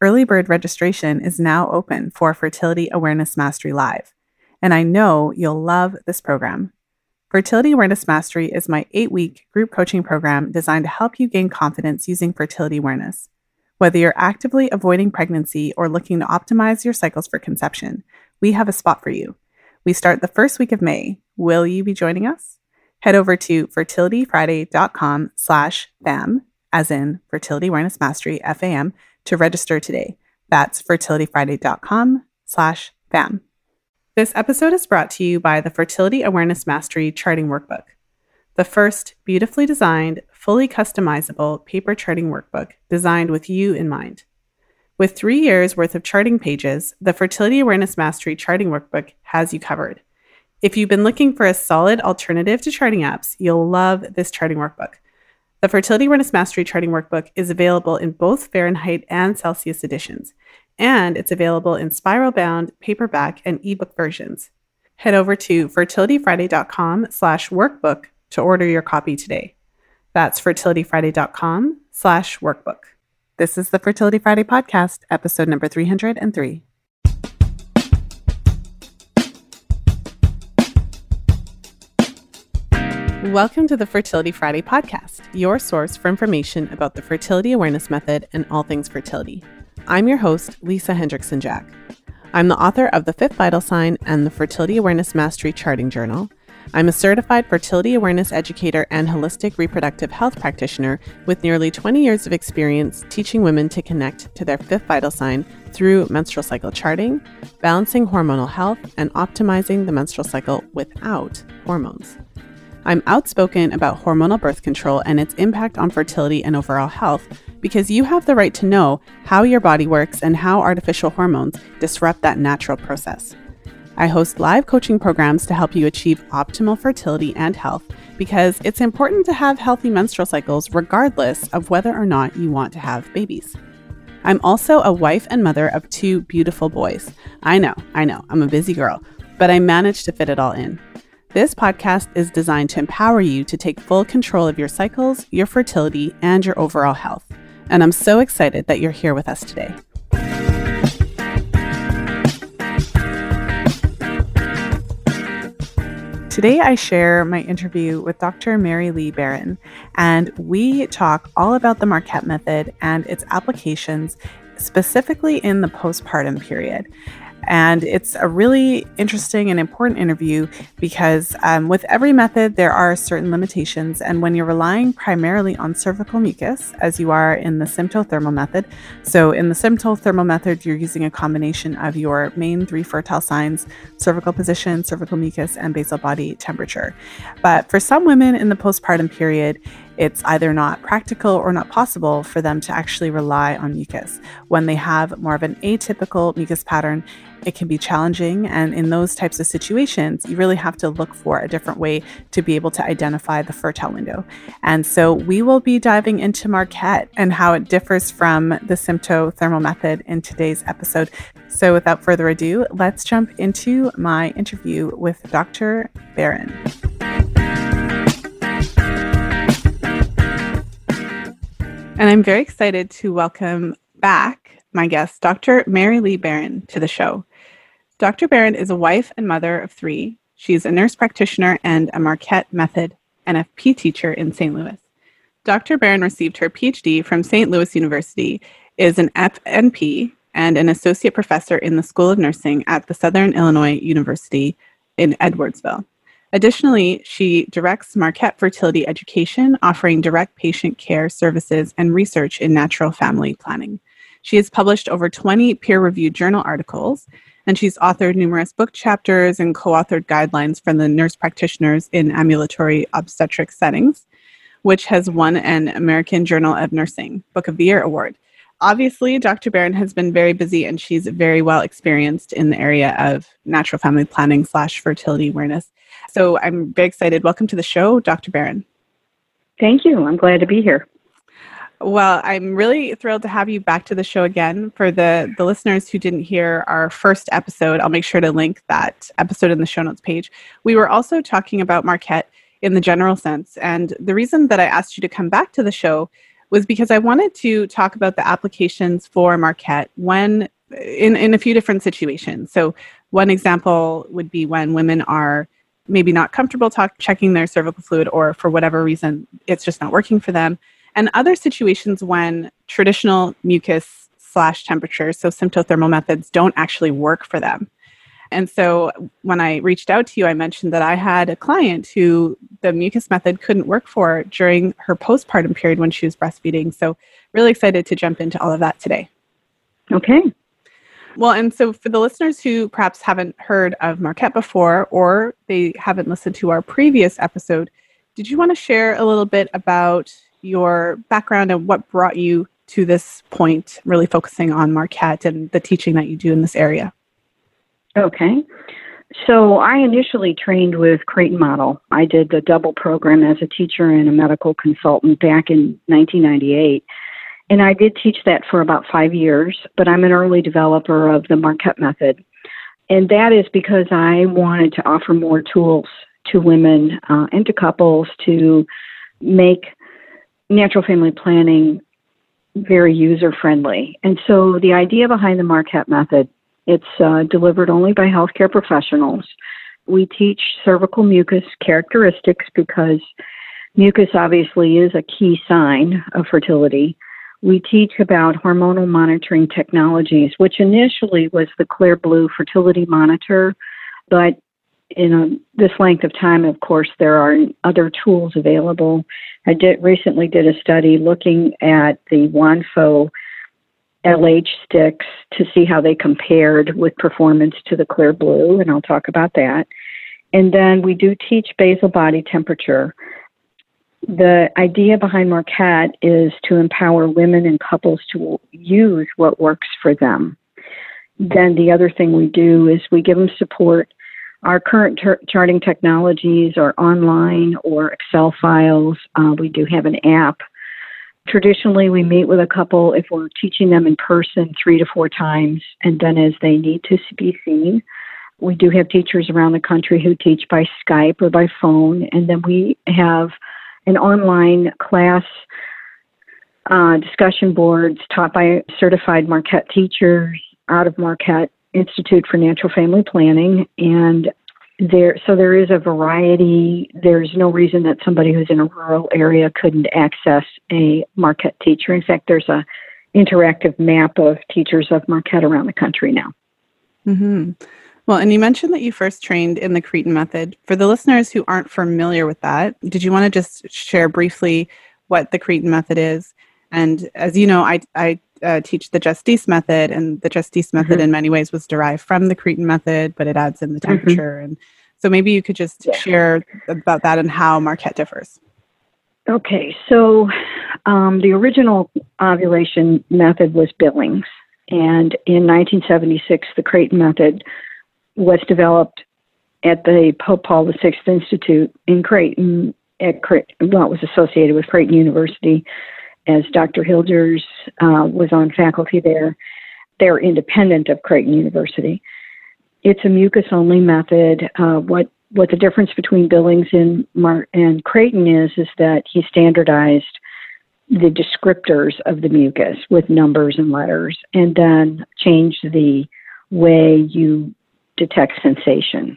Early bird registration is now open for Fertility Awareness Mastery Live, and I know you'll love this program. Fertility Awareness Mastery is my eight week group coaching program designed to help you gain confidence using fertility awareness. Whether you're actively avoiding pregnancy or looking to optimize your cycles for conception, we have a spot for you. We start the first week of May. Will you be joining us? Head over to fertilityfriday.com slash FAM, as in Fertility Awareness Mastery, FAM, to register today. That's fertilityfriday.com slash FAM. This episode is brought to you by the Fertility Awareness Mastery Charting Workbook, the first beautifully designed, fully customizable paper charting workbook designed with you in mind. With three years worth of charting pages, the Fertility Awareness Mastery Charting Workbook has you covered. If you've been looking for a solid alternative to charting apps, you'll love this charting workbook. The Fertility Awareness Mastery Charting Workbook is available in both Fahrenheit and Celsius editions, and it's available in spiral bound, paperback, and ebook versions. Head over to fertilityfriday.com slash workbook to order your copy today. That's fertilityfriday.com slash workbook. This is the Fertility Friday podcast, episode number 303. Welcome to the Fertility Friday podcast, your source for information about the fertility awareness method and all things fertility. I'm your host, Lisa Hendrickson Jack. I'm the author of The Fifth Vital Sign and the Fertility Awareness Mastery Charting Journal. I'm a certified fertility awareness educator and holistic reproductive health practitioner with nearly 20 years of experience teaching women to connect to their fifth vital sign through menstrual cycle charting, balancing hormonal health, and optimizing the menstrual cycle without hormones. I'm outspoken about hormonal birth control and its impact on fertility and overall health because you have the right to know how your body works and how artificial hormones disrupt that natural process. I host live coaching programs to help you achieve optimal fertility and health because it's important to have healthy menstrual cycles regardless of whether or not you want to have babies. I'm also a wife and mother of two beautiful boys. I know, I know, I'm a busy girl, but I managed to fit it all in. This podcast is designed to empower you to take full control of your cycles, your fertility, and your overall health and I'm so excited that you're here with us today. Today, I share my interview with Dr. Mary Lee Barron, and we talk all about the Marquette method and its applications, specifically in the postpartum period. And it's a really interesting and important interview because um, with every method, there are certain limitations. And when you're relying primarily on cervical mucus, as you are in the symptothermal method, so in the symptothermal method, you're using a combination of your main three fertile signs cervical position, cervical mucus, and basal body temperature. But for some women in the postpartum period, it's either not practical or not possible for them to actually rely on mucus. When they have more of an atypical mucus pattern, it can be challenging. And in those types of situations, you really have to look for a different way to be able to identify the fertile window. And so we will be diving into Marquette and how it differs from the symptothermal method in today's episode. So without further ado, let's jump into my interview with Dr. Barron. And I'm very excited to welcome back my guest, Dr. Mary Lee Barron, to the show. Dr. Barron is a wife and mother of three. She's a nurse practitioner and a Marquette Method NFP teacher in St. Louis. Dr. Barron received her PhD from St. Louis University, is an FNP, and an associate professor in the School of Nursing at the Southern Illinois University in Edwardsville. Additionally, she directs Marquette Fertility Education, offering direct patient care services and research in natural family planning. She has published over 20 peer reviewed journal articles, and she's authored numerous book chapters and co authored guidelines from the nurse practitioners in ambulatory obstetric settings, which has won an American Journal of Nursing Book of the Year award. Obviously, Dr. Barron has been very busy and she's very well experienced in the area of natural family planning slash fertility awareness. So I'm very excited. Welcome to the show, Dr. Barron. Thank you. I'm glad to be here. Well, I'm really thrilled to have you back to the show again. For the, the listeners who didn't hear our first episode, I'll make sure to link that episode in the show notes page. We were also talking about Marquette in the general sense. And the reason that I asked you to come back to the show was because I wanted to talk about the applications for Marquette when in, in a few different situations. So, one example would be when women are maybe not comfortable talk, checking their cervical fluid, or for whatever reason, it's just not working for them. And other situations when traditional mucus slash temperature, so symptothermal methods, don't actually work for them. And so when I reached out to you, I mentioned that I had a client who the mucus method couldn't work for during her postpartum period when she was breastfeeding. So, really excited to jump into all of that today. Okay. Well, and so for the listeners who perhaps haven't heard of Marquette before or they haven't listened to our previous episode, did you want to share a little bit about your background and what brought you to this point, really focusing on Marquette and the teaching that you do in this area? Okay. So I initially trained with Creighton Model. I did the double program as a teacher and a medical consultant back in 1998. And I did teach that for about five years, but I'm an early developer of the Marquette method. And that is because I wanted to offer more tools to women uh, and to couples to make natural family planning very user friendly. And so the idea behind the Marquette method it's uh, delivered only by healthcare professionals. We teach cervical mucus characteristics because mucus obviously is a key sign of fertility. We teach about hormonal monitoring technologies, which initially was the Clearblue fertility monitor, but in a, this length of time, of course, there are other tools available. I did recently did a study looking at the Wondfo LH sticks to see how they compared with performance to the clear blue, and I'll talk about that. And then we do teach basal body temperature. The idea behind Marquette is to empower women and couples to use what works for them. Then the other thing we do is we give them support. Our current ter- charting technologies are online or Excel files. Uh, we do have an app Traditionally, we meet with a couple if we're teaching them in person three to four times, and then as they need to be seen. We do have teachers around the country who teach by Skype or by phone, and then we have an online class uh, discussion boards taught by certified Marquette teachers out of Marquette Institute for Natural Family Planning, and there so there is a variety. There's no reason that somebody who's in a rural area couldn't access a marquette teacher. In fact there's a interactive map of teachers of marquette around the country now. Mm-hmm. well and you mentioned that you first trained in the creighton method. For the listeners who aren't familiar with that did you want to just share briefly what the creighton method is? And as you know i, I uh, teach the Justisse method, and the Justisse method mm-hmm. in many ways was derived from the Creighton method, but it adds in the mm-hmm. temperature. Mm-hmm. And so maybe you could just yeah. share about that and how Marquette differs. Okay, so um, the original ovulation method was Billings, and in 1976, the Creighton method was developed at the Pope Paul VI Institute in Creighton. At Creighton, well, it was associated with Creighton University as Dr. Hilgers uh, was on faculty there. They're independent of Creighton University. It's a mucus only method. Uh, what what the difference between Billings and Mar- and Creighton is is that he standardized the descriptors of the mucus with numbers and letters, and then changed the way you detect sensation,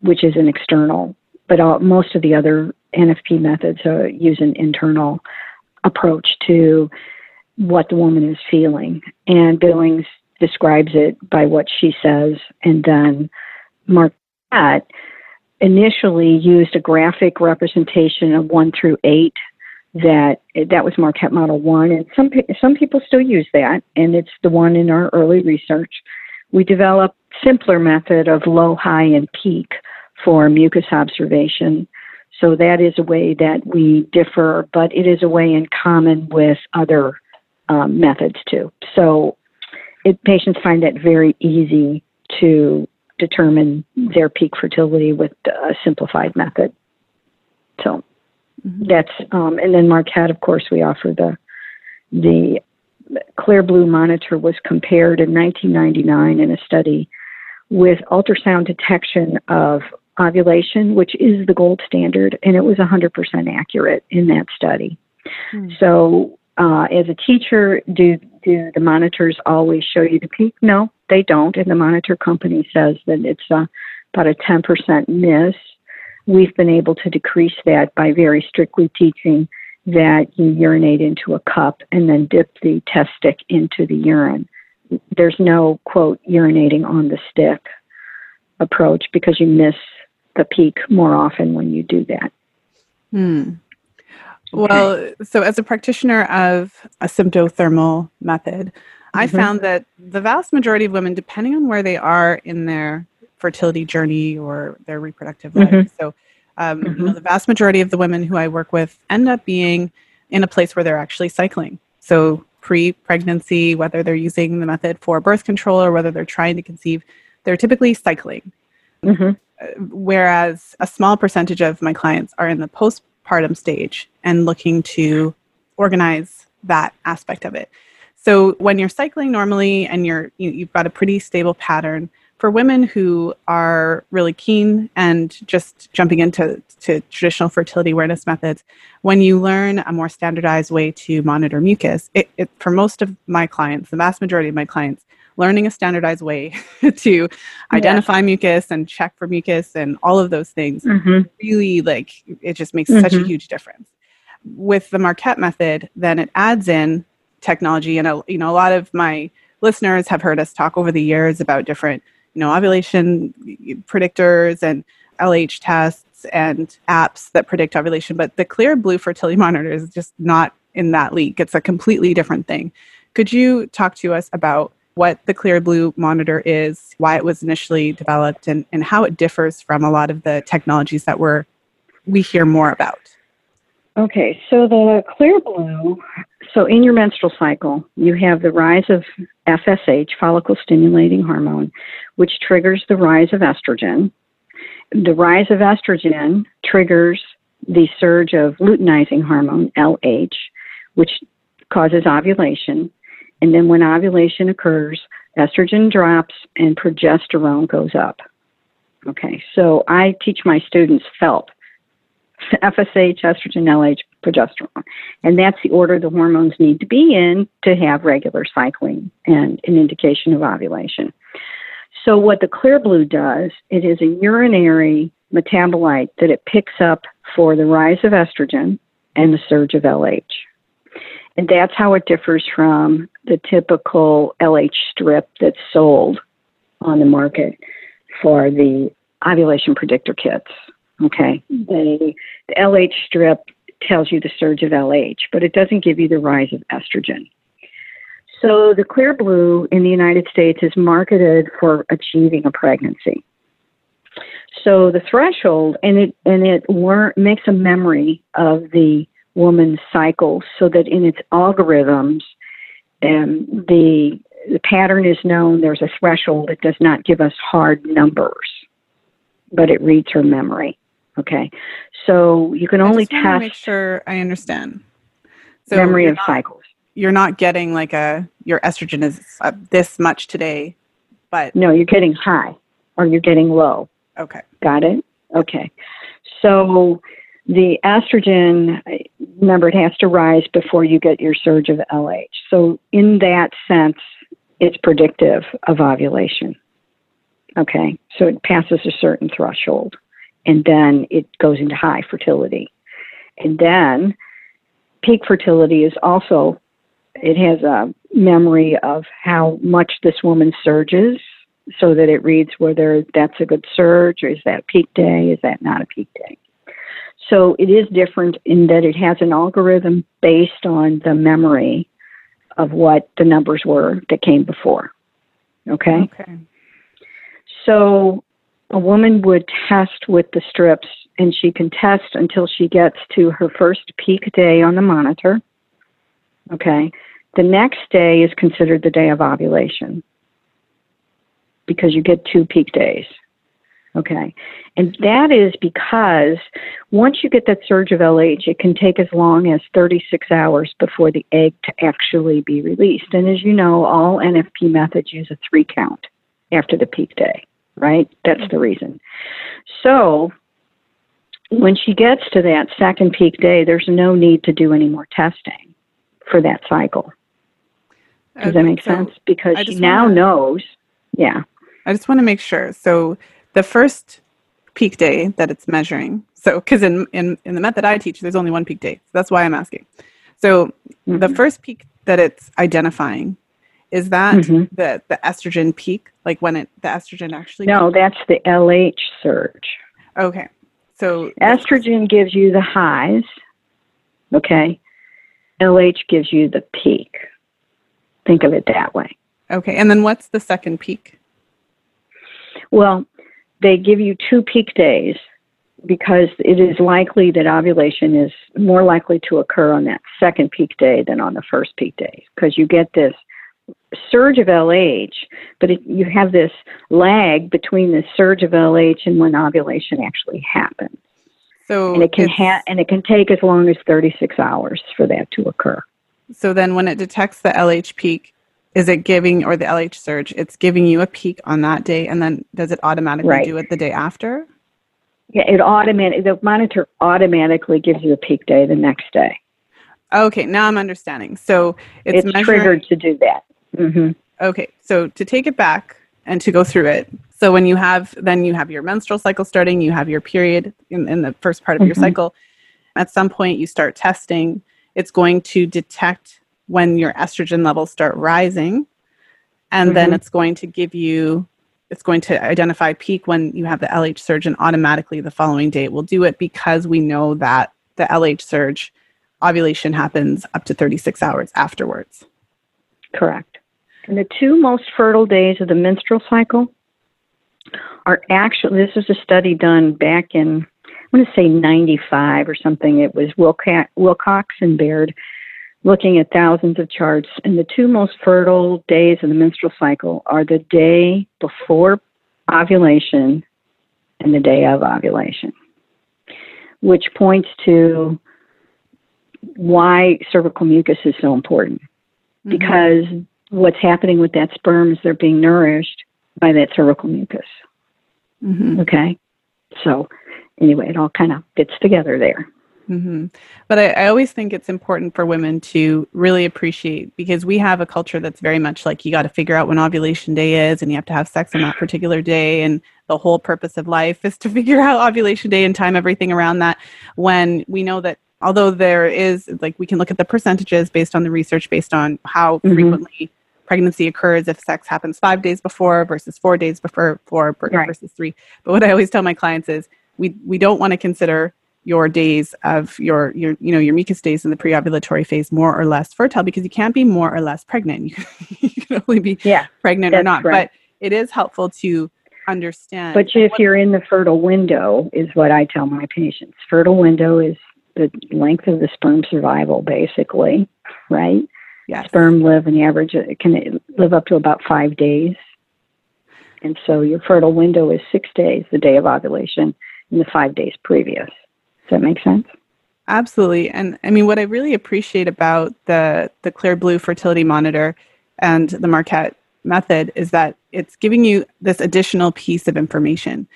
which is an external. But all, most of the other NFP methods uh, use an internal approach to what the woman is feeling. And Billings describes it by what she says, and then Marquette initially used a graphic representation of one through eight. That that was Marquette Model One, and some some people still use that, and it's the one in our early research. We developed simpler method of low, high, and peak for mucus observation so that is a way that we differ, but it is a way in common with other um, methods too. So it, patients find that very easy to determine their peak fertility with a simplified method. So mm-hmm. that's um, and then Marquette, of course, we offer the the clear blue monitor was compared in 1999 in a study with ultrasound detection of ovulation, which is the gold standard, and it was 100% accurate in that study. Hmm. So uh, as a teacher, do do the monitors always show you the peak? No, they don't. And the monitor company says that it's uh, about a 10% miss. We've been able to decrease that by very strictly teaching that you urinate into a cup and then dip the test stick into the urine. There's no quote urinating on the stick approach because you miss the peak more often when you do that. Hmm. Okay. Well, so as a practitioner of a symptothermal method, mm-hmm. I found that the vast majority of women, depending on where they are in their fertility journey or their reproductive life, mm-hmm. so um, mm-hmm. you know, the vast majority of the women who I work with end up being in a place where they're actually cycling. So pre-pregnancy, whether they're using the method for birth control or whether they're trying to conceive, they're typically cycling. Mm-hmm. Whereas a small percentage of my clients are in the postpartum stage and looking to organize that aspect of it. So when you're cycling normally and you're you, you've got a pretty stable pattern for women who are really keen and just jumping into to traditional fertility awareness methods, when you learn a more standardized way to monitor mucus, it, it, for most of my clients, the vast majority of my clients, learning a standardized way to identify yes. mucus and check for mucus and all of those things mm-hmm. really like it just makes mm-hmm. such a mm-hmm. huge difference with the marquette method then it adds in technology and a, you know a lot of my listeners have heard us talk over the years about different you know ovulation predictors and lh tests and apps that predict ovulation but the clear blue fertility monitor is just not in that league it's a completely different thing could you talk to us about what the Clear Blue monitor is, why it was initially developed, and, and how it differs from a lot of the technologies that we're, we hear more about. Okay, so the Clear Blue, so in your menstrual cycle, you have the rise of FSH, follicle stimulating hormone, which triggers the rise of estrogen. The rise of estrogen triggers the surge of luteinizing hormone, LH, which causes ovulation. And then when ovulation occurs, estrogen drops and progesterone goes up. Okay, so I teach my students FELP, FSH, estrogen, LH, progesterone. And that's the order the hormones need to be in to have regular cycling and an indication of ovulation. So, what the Clear Blue does, it is a urinary metabolite that it picks up for the rise of estrogen and the surge of LH. And that's how it differs from the typical LH strip that's sold on the market for the ovulation predictor kits. Okay. The, the LH strip tells you the surge of LH, but it doesn't give you the rise of estrogen. So the Clear Blue in the United States is marketed for achieving a pregnancy. So the threshold, and it and it makes a memory of the woman's cycle so that in its algorithms, um, the, the pattern is known. There's a threshold. It does not give us hard numbers, but it reads her memory. Okay. So you can only test. make sure I understand. So memory of not, cycles. You're not getting like a, your estrogen is uh, this much today, but. No, you're getting high or you're getting low. Okay. Got it? Okay. So the estrogen, remember, it has to rise before you get your surge of LH. So, in that sense, it's predictive of ovulation. Okay, so it passes a certain threshold, and then it goes into high fertility. And then peak fertility is also, it has a memory of how much this woman surges so that it reads whether that's a good surge or is that peak day, is that not a peak day. So it is different in that it has an algorithm based on the memory of what the numbers were that came before. Okay? Okay. So a woman would test with the strips and she can test until she gets to her first peak day on the monitor. Okay. The next day is considered the day of ovulation because you get two peak days. Okay. And that is because once you get that surge of LH, it can take as long as 36 hours before the egg to actually be released. And as you know, all NFP methods use a three count after the peak day, right? That's the reason. So when she gets to that second peak day, there's no need to do any more testing for that cycle. Does that make so sense? Because she now knows. Yeah. I just want to make sure. So the first peak day that it's measuring. So because in, in in the method I teach, there's only one peak day. So that's why I'm asking. So the Mhm. first peak that it's identifying is that Mhm. the the estrogen peak, like when it the estrogen actually. No, that's the LH surge. Okay. So Estrogen gives you the highs. Okay. LH gives you the peak. Think of it that way. okay, and then what's the second peak? Well, they give you two peak days because it is likely that ovulation is more likely to occur on that second peak day than on the first peak day because you get this surge of LH, but it, you have this lag between the surge of LH and when ovulation actually happens. So And it can ha- and it can take as long as 36 hours for that to occur. So then when it detects the LH peak, is it giving or the LH surge, it's giving you a peak on that day and then does it automatically Right. do it the day after? Yeah, it automatic the monitor automatically gives you a peak day the next day. Okay, now I'm understanding. So it's, It's, triggered to do that. hmm Okay, so to take it back and to go through it. So when you have then you have your menstrual cycle starting, you have your period in, in the first part of your Mhm. cycle. At some point you start testing. It's going to detect when your estrogen levels start rising. And then Mhm. it's going to give you it's going to identify peak when you have the LH surge and automatically the following day it will do it because we know that the LH surge ovulation happens up to 36 hours afterwards. Correct. And the two most fertile days of the menstrual cycle are actually, this was a study done back in, I want to say 95 or something. It was Wilcox, Wilcox and Baird looking at thousands of charts. And the two most fertile days of the menstrual cycle are the day before ovulation and the day of ovulation, which points to why cervical mucus is so important Mhm. because what's happening with that sperm is they're being nourished by that cervical mucus. Mhm. Okay. So, anyway, it all kind of fits together there. Hmm But I, I always think it's important for women to really appreciate because we have a culture that's very much like you got to figure out when ovulation day is and you have to have sex on that particular day. And the whole purpose of life is to figure out ovulation day and time everything around that. When we know that although there is, like, we can look at the percentages based on the research, based on how Mhm. frequently pregnancy occurs if sex happens five days before versus four days before four ver- Right. versus three. But what I always tell my clients is we, we don't want to consider your days of your your you know your mucus days in the pre-ovulatory phase more or less fertile because you can't be more or less pregnant you can, you can only be Yeah. pregnant or not right. but it is helpful to understand But if you're in the fertile window, is what I tell my patients. Fertile window is the length of the sperm survival, basically, right? yes Sperm live an average, it can live up to about five days. And so your fertile window is six days, the day of ovulation, and the five days previous. Does that make sense? Absolutely. And I mean, what I really appreciate about the, the Clear Blue Fertility Monitor and the Marquette method is that it's giving you this additional piece of information.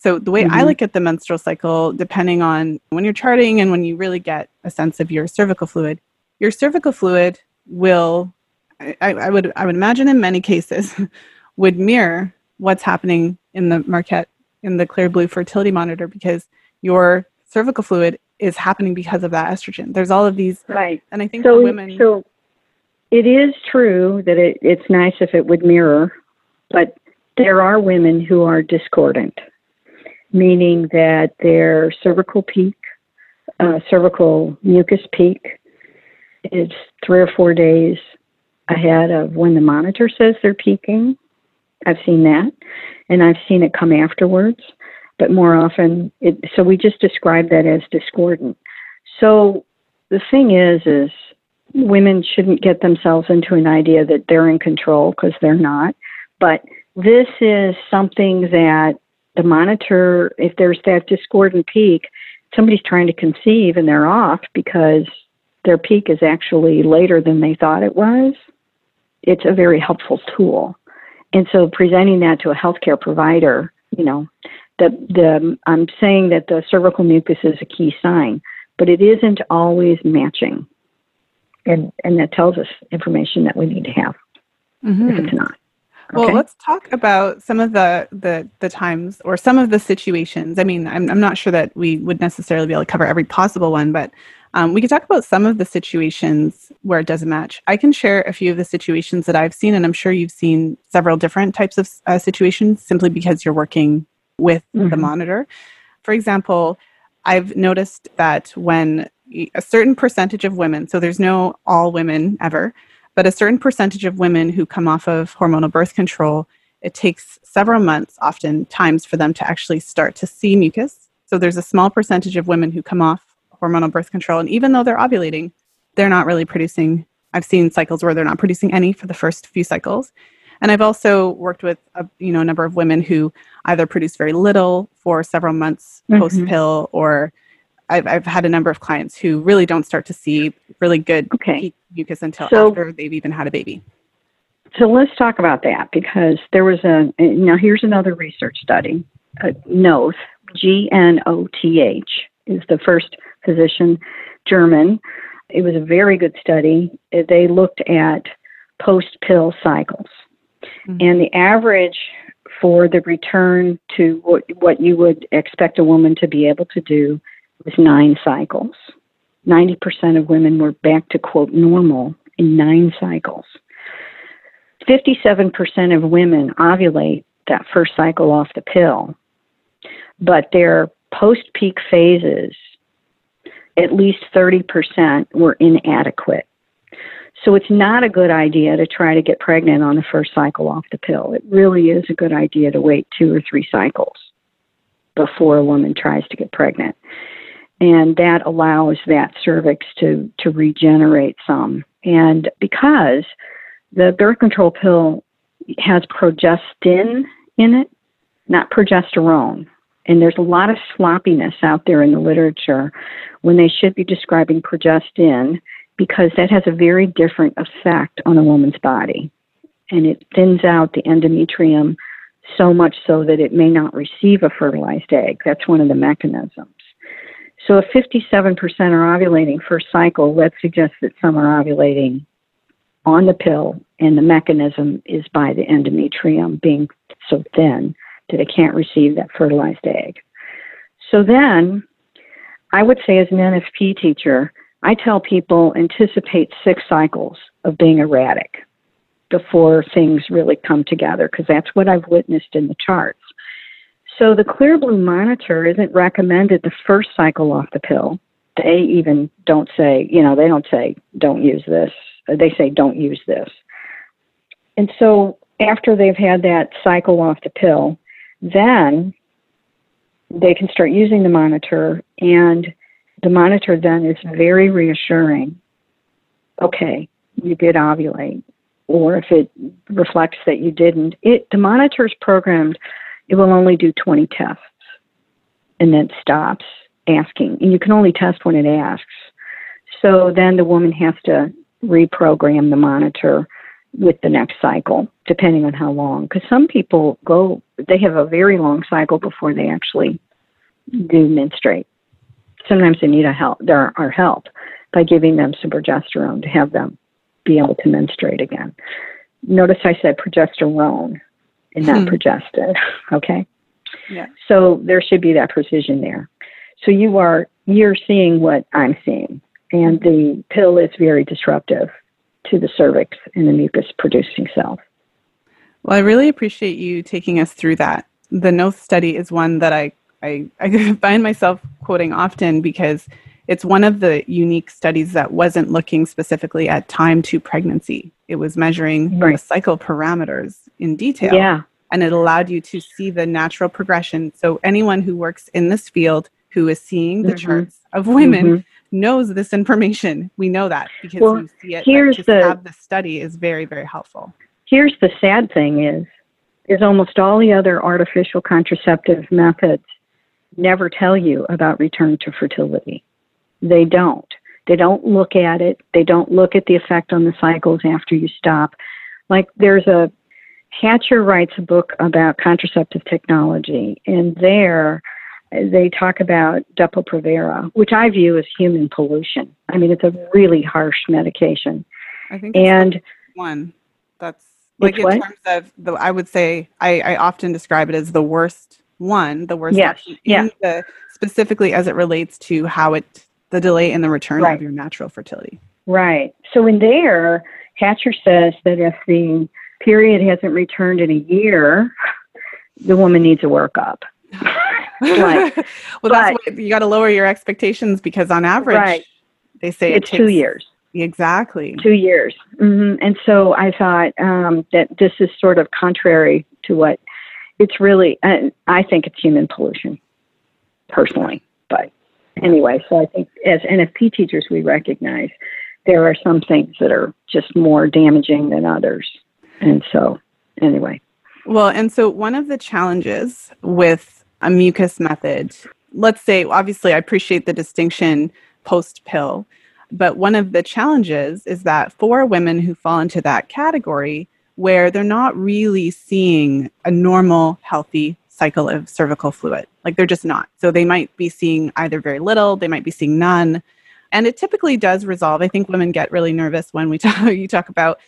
So, the way I Mhm. look at the menstrual cycle, depending on when you're charting and when you really get a sense of your cervical fluid, your cervical fluid will, I, I would, I would imagine in many cases, would mirror what's happening in the Marquette, in the Clear Blue Fertility Monitor, because your cervical fluid is happening because of that estrogen. There's all of these, Right. and I think So, women, so it is true that it, it's nice if it would mirror, but there are women who are discordant, meaning that their cervical peak, uh, cervical mucus peak, is three or four days ahead of when the monitor says they're peaking. I've seen that, and I've seen it come afterwards, but more often, it, so we just describe that as discordant. So the thing is, is women shouldn't get themselves into an idea that they're in control because they're not. But this is something that the monitor, if there's that discordant peak, somebody's trying to conceive and they're off because their peak is actually later than they thought it was. It's a very helpful tool. And so presenting that to a healthcare provider, you know, the, the, I'm saying that the cervical mucus is a key sign, but it isn't always matching and and that tells us information that we need to have mm-hmm. if it's not. Okay. Well, let's talk about some of the, the the times or some of the situations. I mean, I'm I'm not sure that we would necessarily be able to cover every possible one, but um, we could talk about some of the situations where it doesn't match. I can share a few of the situations that I've seen, and I'm sure you've seen several different types of uh, situations simply because you're working with mm-hmm. the monitor. For example, I've noticed that when a certain percentage of women, so there's no all women ever, but a certain percentage of women who come off of hormonal birth control, it takes several months, often times, for them to actually start to see mucus. So there's a small percentage of women who come off hormonal birth control, and even though they're ovulating, they're not really producing. I've seen cycles where they're not producing any for the first few cycles. And I've also worked with a you know a number of women who either produce very little for several months mm-hmm. post pill or I've, I've had a number of clients who really don't start to see really good okay. mucus until so, after they've even had a baby. So let's talk about that because there was a now here's another research study. Uh, Gnoth, G N O T H, is the first physician, German. It was a very good study. They looked at post pill cycles, mm-hmm. and the average for the return to what, what you would expect a woman to be able to do was nine cycles. 90% of women were back to quote normal in nine cycles. 57% of women ovulate that first cycle off the pill, but their post peak phases, at least 30% were inadequate. So it's not a good idea to try to get pregnant on the first cycle off the pill. It really is a good idea to wait two or three cycles before a woman tries to get pregnant and that allows that cervix to to regenerate some. And because the birth control pill has progestin in it, not progesterone. And there's a lot of sloppiness out there in the literature when they should be describing progestin because that has a very different effect on a woman's body. And it thins out the endometrium so much so that it may not receive a fertilized egg. That's one of the mechanisms. So if 57% are ovulating first cycle, that suggests that some are ovulating on the pill, and the mechanism is by the endometrium being so thin that it can't receive that fertilized egg. So then, I would say as an NFP teacher, I tell people anticipate six cycles of being erratic before things really come together because that's what I've witnessed in the charts. So the clear blue monitor isn't recommended the first cycle off the pill. They even don't say, you know, they don't say don't use this. They say don't use this. And so after they've had that cycle off the pill, then they can start using the monitor and the monitor then is very reassuring. Okay, you did ovulate. Or if it reflects that you didn't, it the monitor is programmed it will only do 20 tests and then stops asking. And you can only test when it asks. So then the woman has to reprogram the monitor with the next cycle, depending on how long. Because some people go, they have a very long cycle before they actually do menstruate. Sometimes they need a help, there are help by giving them some progesterone to have them be able to menstruate again. Notice I said progesterone and not hmm. progestin. Okay. Yeah. So there should be that precision there. So you are you're seeing what I'm seeing, and the pill is very disruptive to the cervix and the mucus producing cells. Well, I really appreciate you taking us through that. The Gnoth study is one that I, I, I find myself quoting often because it's one of the unique studies that wasn't looking specifically at time to pregnancy. It was measuring right. the cycle parameters in detail. Yeah. And it allowed you to see the natural progression. So anyone who works in this field who is seeing the mm-hmm. charts of women mm-hmm. knows this information. We know that because well, you see it. Here's to the, have the study is very, very helpful. Here's the sad thing is is almost all the other artificial contraceptive methods never tell you about return to fertility. They don't. They don't look at it. They don't look at the effect on the cycles after you stop. Like there's a Hatcher writes a book about contraceptive technology, and there they talk about Depo-Provera, which I view as human pollution. I mean, it's a really harsh medication. I think and one that's like in what? terms of the, I would say I, I often describe it as the worst one, the worst yes. yeah. The, specifically as it relates to how it the delay in the return right. of your natural fertility. Right. So in there, Hatcher says that if the period hasn't returned in a year, the woman needs a workup. right. well, that's but, what, you got to lower your expectations because on average, right. they say it's it takes, two years. Exactly. Two years. Mm-hmm. And so I thought um, that this is sort of contrary to what it's really, uh, I think it's human pollution, personally. But anyway, so I think as NFP teachers, we recognize there are some things that are just more damaging than others. And so, anyway. Well, and so one of the challenges with a mucus method, let's say, obviously, I appreciate the distinction post pill, but one of the challenges is that for women who fall into that category, where they're not really seeing a normal, healthy cycle of cervical fluid. Like they're just not. So they might be seeing either very little, they might be seeing none. And it typically does resolve. I think women get really nervous when we talk, you talk about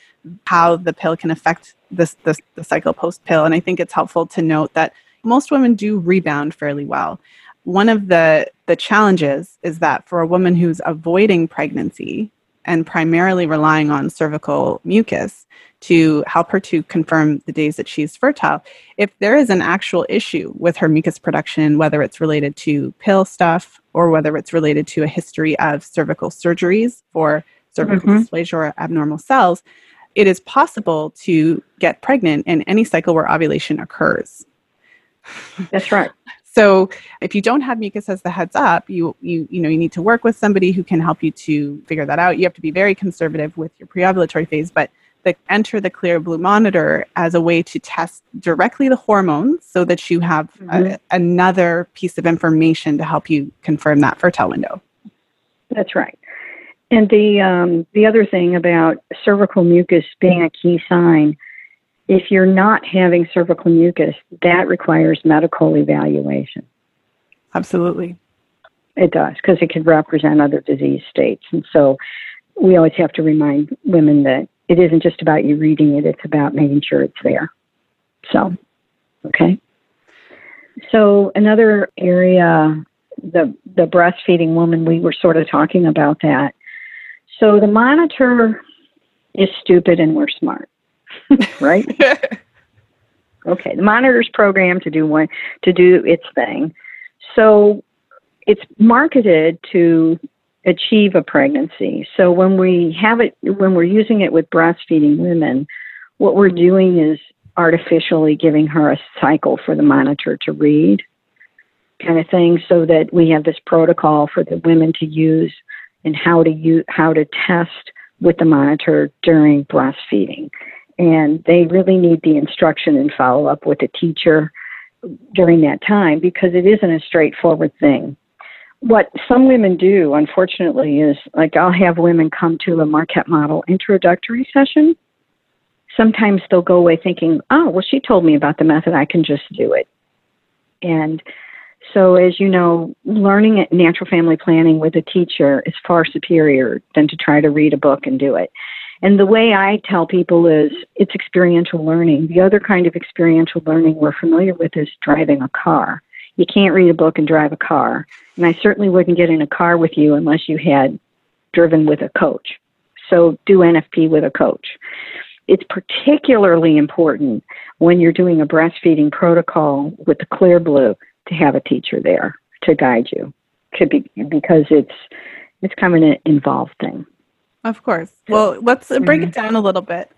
how the pill can affect this, this the cycle post pill. And I think it's helpful to note that most women do rebound fairly well. One of the, the challenges is that for a woman who's avoiding pregnancy and primarily relying on cervical mucus to help her to confirm the days that she's fertile, if there is an actual issue with her mucus production, whether it's related to pill stuff or whether it's related to a history of cervical surgeries for cervical mm-hmm. dysplasia or abnormal cells, it is possible to get pregnant in any cycle where ovulation occurs. That's right. So if you don't have mucus as the heads up, you you you know you need to work with somebody who can help you to figure that out. You have to be very conservative with your preovulatory phase, but the, enter the clear blue monitor as a way to test directly the hormones so that you have mm-hmm. a, another piece of information to help you confirm that fertile window. That's right. And the um, the other thing about cervical mucus being a key sign, if you're not having cervical mucus, that requires medical evaluation. Absolutely. It does because it could represent other disease states, and so we always have to remind women that it isn't just about you reading it; it's about making sure it's there. So, okay. So another area, the the breastfeeding woman, we were sort of talking about that so the monitor is stupid and we're smart, right? okay, the monitor's programmed to do one to do its thing. So it's marketed to achieve a pregnancy. So when we have it when we're using it with breastfeeding women, what we're doing is artificially giving her a cycle for the monitor to read kind of thing so that we have this protocol for the women to use and how to use, how to test with the monitor during breastfeeding. And they really need the instruction and follow up with a teacher during that time because it isn't a straightforward thing. What some women do, unfortunately, is like I'll have women come to a Marquette model introductory session. Sometimes they'll go away thinking, oh, well, she told me about the method, I can just do it. And so, as you know, learning natural family planning with a teacher is far superior than to try to read a book and do it. And the way I tell people is it's experiential learning. The other kind of experiential learning we're familiar with is driving a car. You can't read a book and drive a car. And I certainly wouldn't get in a car with you unless you had driven with a coach. So do NFP with a coach. It's particularly important when you're doing a breastfeeding protocol with the Clear Blue to have a teacher there to guide you to be, because it's it's kind of an involved thing. Of course. Well, let's break mm-hmm. it down a little bit.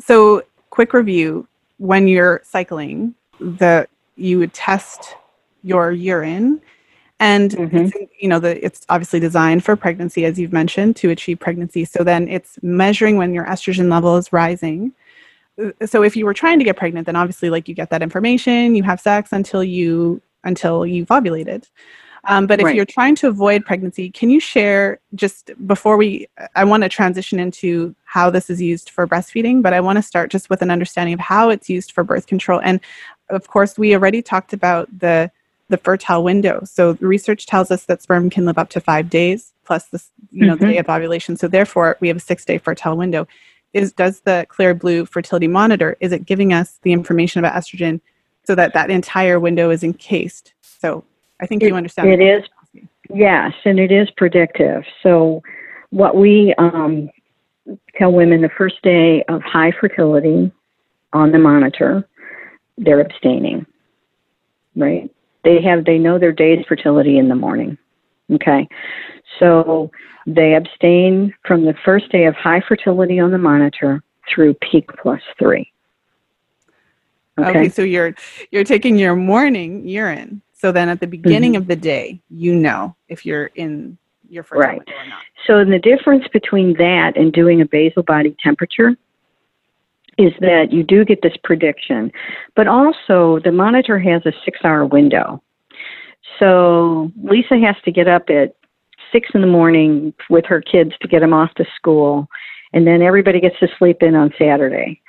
So, quick review: when you're cycling, the you would test your urine, and mm-hmm. you know the it's obviously designed for pregnancy, as you've mentioned, to achieve pregnancy. So then it's measuring when your estrogen level is rising. So if you were trying to get pregnant, then obviously like you get that information, you have sex until you until you've ovulated. Um, but if right. you're trying to avoid pregnancy, can you share just before we? I want to transition into how this is used for breastfeeding, but I want to start just with an understanding of how it's used for birth control. And of course, we already talked about the the fertile window. So research tells us that sperm can live up to five days plus this, you know, mm-hmm. the day of ovulation. So therefore, we have a six day fertile window. Is does the Clear Blue fertility monitor is it giving us the information about estrogen so that that entire window is encased? So I think it, you understand. It is, yes, and it is predictive. So what we um, tell women the first day of high fertility on the monitor, they're abstaining. Right? They have they know their day's fertility in the morning. Okay. So they abstain from the first day of high fertility on the monitor through peak plus three. Okay, okay so you're you're taking your morning urine. So then at the beginning mm-hmm. of the day, you know if you're in your fertility right. or not. So the difference between that and doing a basal body temperature is that you do get this prediction, but also the monitor has a six hour window. So Lisa has to get up at six in the morning with her kids to get them off to school, and then everybody gets to sleep in on Saturday.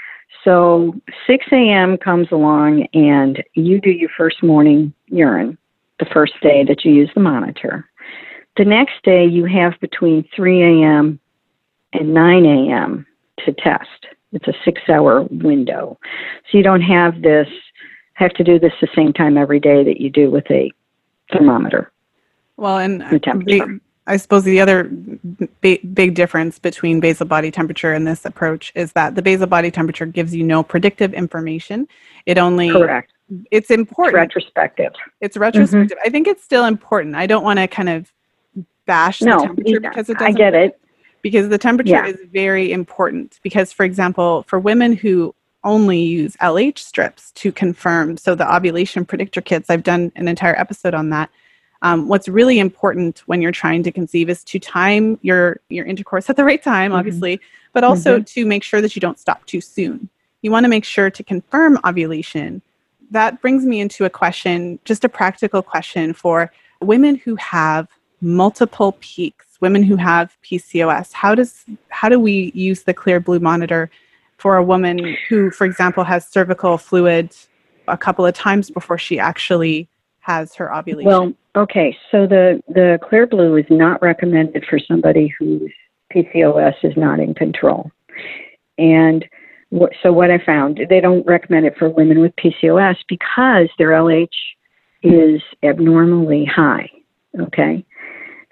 So 6 a.m. comes along, and you do your first morning urine the first day that you use the monitor. The next day, you have between 3 a.m. and 9 a.m. to test. It's a six hour window. So you don't have this, have to do this the same time every day that you do with a thermometer. Well, and the I suppose the other big difference between basal body temperature and this approach is that the basal body temperature gives you no predictive information. It only correct. It's important. It's retrospective. It's retrospective. Mm-hmm. I think it's still important. I don't want to kind of bash no, the temperature because it doesn't. I get it. Because the temperature yeah. is very important. Because, for example, for women who only use LH strips to confirm, so the ovulation predictor kits, I've done an entire episode on that um, what's really important when you're trying to conceive is to time your your intercourse at the right time, mm-hmm. obviously, but also mm-hmm. to make sure that you don't stop too soon. You want to make sure to confirm ovulation. That brings me into a question, just a practical question for women who have multiple peaks, women who have PCOS. How does how do we use the Clearblue monitor for a woman who, for example, has cervical fluid a couple of times before she actually has her ovulation? Well, okay. So the the Clearblue is not recommended for somebody whose PCOS is not in control. And what, so what I found, they don't recommend it for women with PCOS because their LH is abnormally high. Okay.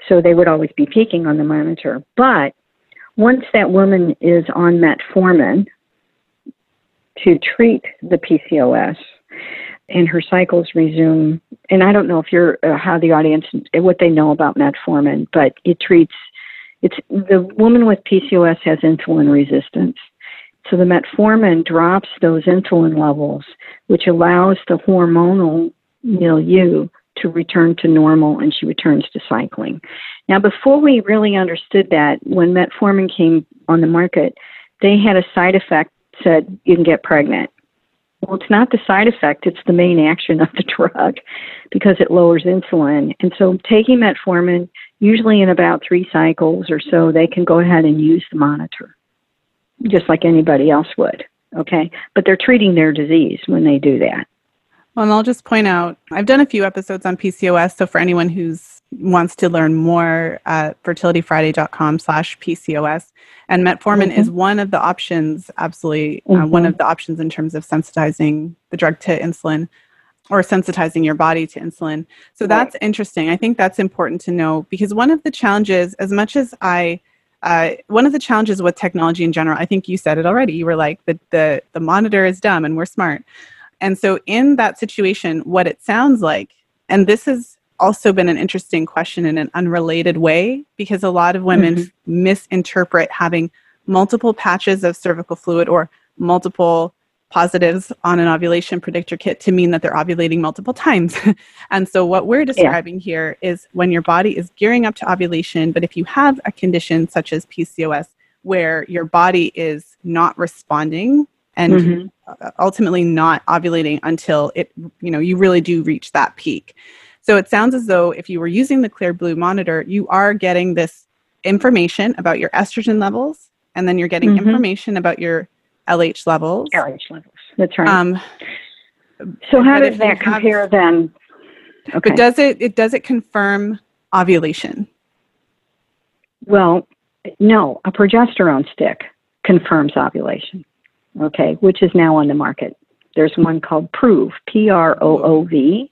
So they would always be peaking on the monitor. But once that woman is on metformin to treat the PCOS, and her cycles resume. And I don't know if you're uh, how the audience what they know about metformin, but it treats it's the woman with PCOS has insulin resistance. So the metformin drops those insulin levels, which allows the hormonal milieu to return to normal and she returns to cycling. Now, before we really understood that, when metformin came on the market, they had a side effect said you can get pregnant. Well, it's not the side effect, it's the main action of the drug because it lowers insulin. And so, taking metformin, usually in about three cycles or so, they can go ahead and use the monitor, just like anybody else would. Okay? But they're treating their disease when they do that. Well, and I'll just point out I've done a few episodes on PCOS. So, for anyone who's wants to learn more at fertilityfriday.com slash PCOS. And metformin mm-hmm. is one of the options, absolutely mm-hmm. uh, one mm-hmm. of the options in terms of sensitizing the drug to insulin or sensitizing your body to insulin. So right. that's interesting. I think that's important to know because one of the challenges, as much as I, uh, one of the challenges with technology in general, I think you said it already. You were like, the, the, the monitor is dumb and we're smart. And so in that situation, what it sounds like, and this is also been an interesting question in an unrelated way because a lot of women mm-hmm. misinterpret having multiple patches of cervical fluid or multiple positives on an ovulation predictor kit to mean that they're ovulating multiple times. and so, what we're describing yeah. here is when your body is gearing up to ovulation, but if you have a condition such as PCOS where your body is not responding and mm-hmm. ultimately not ovulating until it, you know, you really do reach that peak. So it sounds as though if you were using the Clearblue monitor, you are getting this information about your estrogen levels, and then you're getting mm-hmm. information about your LH levels. LH levels. That's right. Um, so how does that compare have, then? Okay. But does it it does it confirm ovulation? Well, no, a progesterone stick confirms ovulation. Okay, which is now on the market. There's one called Proov, P R O O V,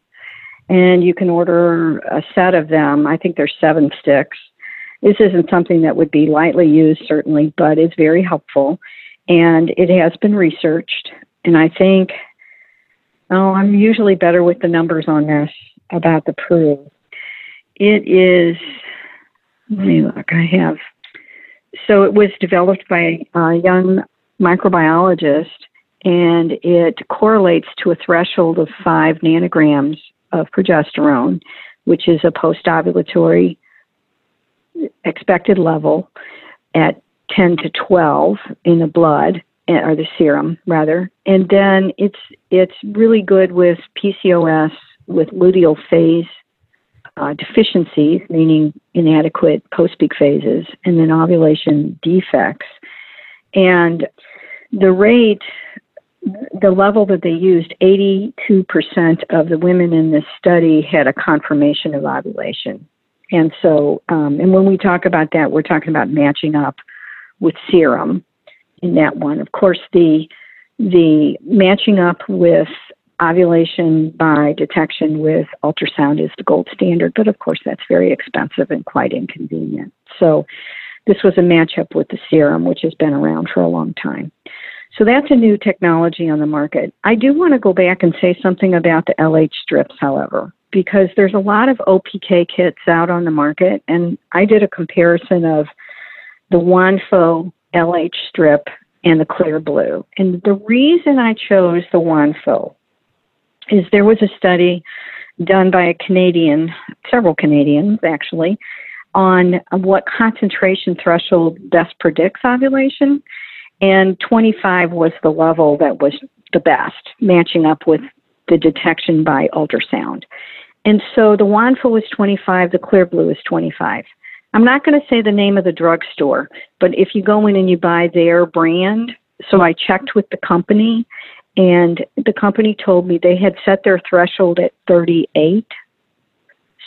and you can order a set of them. I think there's seven sticks. This isn't something that would be lightly used, certainly, but it's very helpful. And it has been researched. And I think, oh, I'm usually better with the numbers on this about the Proov. It is, let me look, I have. So it was developed by a young microbiologist and it correlates to a threshold of five nanograms of progesterone, which is a post ovulatory expected level at 10 to 12 in the blood eh, or the serum rather. And then it's it's really good with PCOS with luteal phase uh, deficiencies meaning inadequate post peak phases and then ovulation defects. And the rate the level that they used 82% of the women in this study had a confirmation of ovulation and so, um, and when we talk about that, we're talking about matching up with serum in that one. Of course, the the matching up with ovulation by detection with ultrasound is the gold standard, but of course that's very expensive and quite inconvenient. So this was a matchup with the serum, which has been around for a long time. So that's a new technology on the market. I do want to go back and say something about the LH strips, however because there's a lot of OPK kits out on the market, and I did a comparison of the Wondfo LH strip and the Clearblue. And the reason I chose the Wondfo is there was a study done by a Canadian, several Canadians actually, on what concentration threshold best predicts ovulation. And 25 was the level that was the best, matching up with the detection by ultrasound. And so the Wondfo is 25, the Clearblue is 25. I'm not going to say the name of the drugstore, but if you go in and you buy their brand, so I checked with the company, and the company told me they had set their threshold at 38.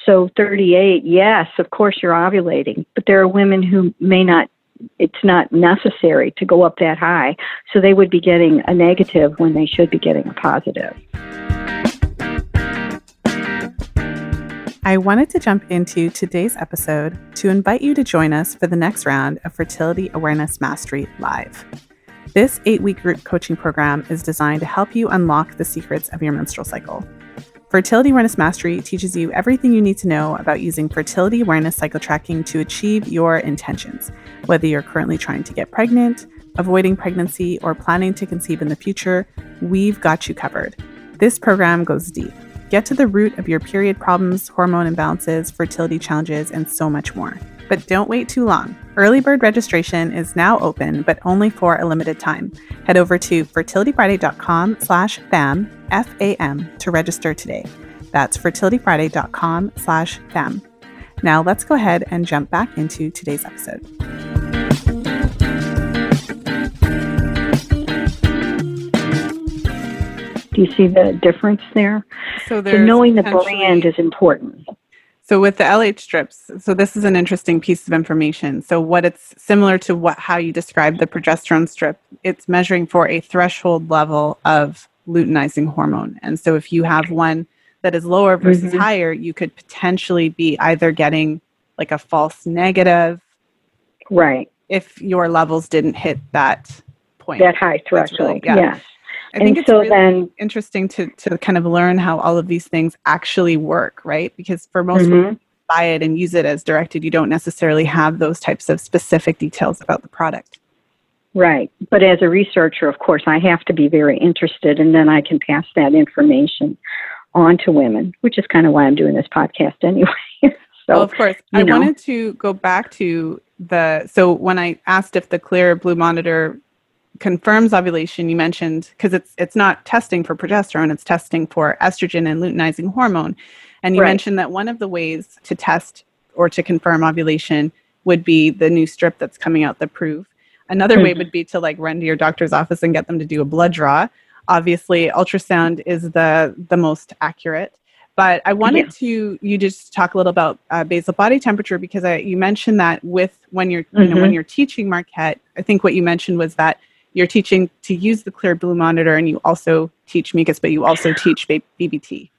So 38, yes, of course you're ovulating, but there are women who may not, it's not necessary to go up that high. So they would be getting a negative when they should be getting a positive. I wanted to jump into today's episode to invite you to join us for the next round of Fertility Awareness Mastery Live. This eight week group coaching program is designed to help you unlock the secrets of your menstrual cycle. Fertility Awareness Mastery teaches you everything you need to know about using fertility awareness cycle tracking to achieve your intentions, whether you're currently trying to get pregnant, avoiding pregnancy, or planning to conceive in the future, we've got you covered. This program goes deep Get to the root of your period problems, hormone imbalances, fertility challenges, and so much more. But don't wait too long. Early bird registration is now open, but only for a limited time. Head over to fertilityfriday.com slash FAM, F-A-M, to register today. That's fertilityfriday.com slash FAM. Now let's go ahead and jump back into today's episode. Do you see the difference there? So, so knowing the brand is important. So with the LH strips, so this is an interesting piece of information. So what it's similar to what how you described the progesterone strip, it's measuring for a threshold level of luteinizing hormone. And so if you have one that is lower versus mm-hmm. higher, you could potentially be either getting like a false negative. Right. If your levels didn't hit that point. That high threshold. Really, yeah. Yes. I think and it's so really then, interesting to, to kind of learn how all of these things actually work, right? Because for most mm-hmm. people, buy it and use it as directed, you don't necessarily have those types of specific details about the product. Right. But as a researcher, of course, I have to be very interested, and then I can pass that information on to women, which is kind of why I'm doing this podcast anyway. so, well, of course. I know. wanted to go back to the so when I asked if the Clearblue Monitor confirms ovulation you mentioned because it's it's not testing for progesterone it's testing for estrogen and luteinizing hormone and you right. mentioned that one of the ways to test or to confirm ovulation would be the new strip that's coming out the Proov another mm-hmm. way would be to like run to your doctor's office and get them to do a blood draw obviously ultrasound is the the most accurate But I wanted yeah. to you just talk a little about uh, basal body temperature because I, you mentioned that with when you're mm-hmm. you know when mm-hmm. you're teaching Marquette, I think what you mentioned was that you're teaching to use the Clearblue monitor, and you also teach mucus, but you also teach BBT.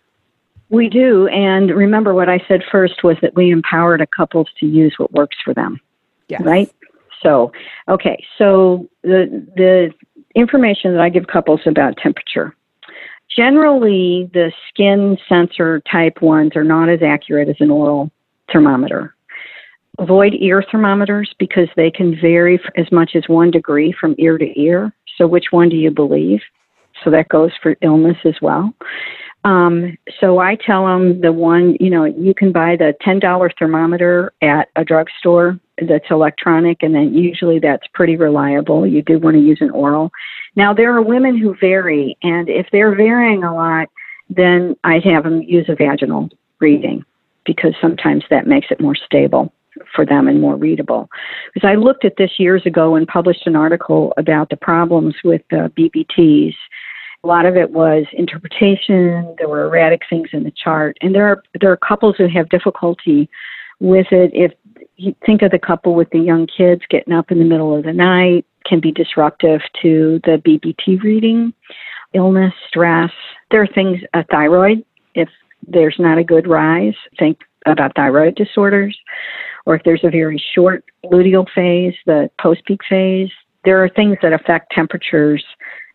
We do, and remember what I said first was that we empower the couples to use what works for them. Yes. Right. So, okay, so the the information that I give couples about temperature Generally, the skin sensor type ones are not as accurate as an oral thermometer. Avoid ear thermometers because they can vary as much as one degree from ear to ear. So, which one do you believe? So, that goes for illness as well. Um, so, I tell them the one, you know, you can buy the $10 thermometer at a drugstore that's electronic, and then usually that's pretty reliable. You do want to use an oral. Now, there are women who vary, and if they're varying a lot, then I have them use a vaginal reading because sometimes that makes it more stable for them and more readable. Because I looked at this years ago and published an article about the problems with uh, BBTs. A lot of it was interpretation. There were erratic things in the chart, and there are there are couples who have difficulty with it. If you think of the couple with the young kids getting up in the middle of the night, can be disruptive to the BBT reading, illness, stress. There are things, a thyroid, if there's not a good rise, think about thyroid disorders, or if there's a very short luteal phase, the post peak phase, there are things that affect temperatures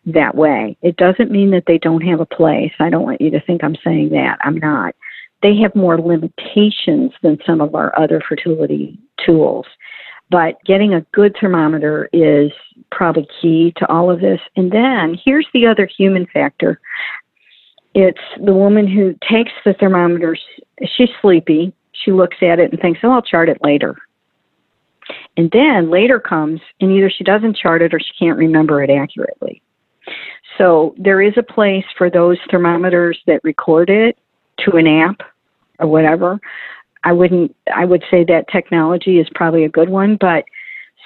that way. It doesn't mean that they don't have a place. I don't want you to think I'm saying that. I'm not. They have more limitations than some of our other fertility tools. But getting a good thermometer is probably key to all of this. And then here's the other human factor it's the woman who takes the thermometer, she's sleepy, she looks at it and thinks, oh, I'll chart it later. And then later comes, and either she doesn't chart it or she can't remember it accurately. So there is a place for those thermometers that record it to an app or whatever. I wouldn't, I would say that technology is probably a good one, but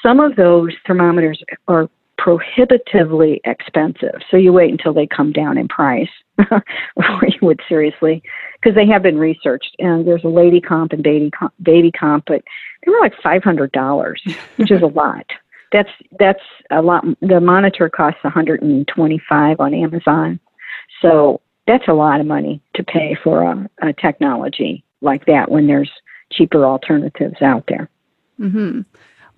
some of those thermometers are prohibitively expensive. So you wait until they come down in price before you would seriously, because they have been researched. And there's a Lady-Comp and Baby-Comp, baby comp, but they were like five hundred dollars, which is a lot. That's that's a lot. The monitor costs 125 on Amazon, so that's a lot of money to pay for a, a technology like that when there's cheaper alternatives out there. Mm-hmm.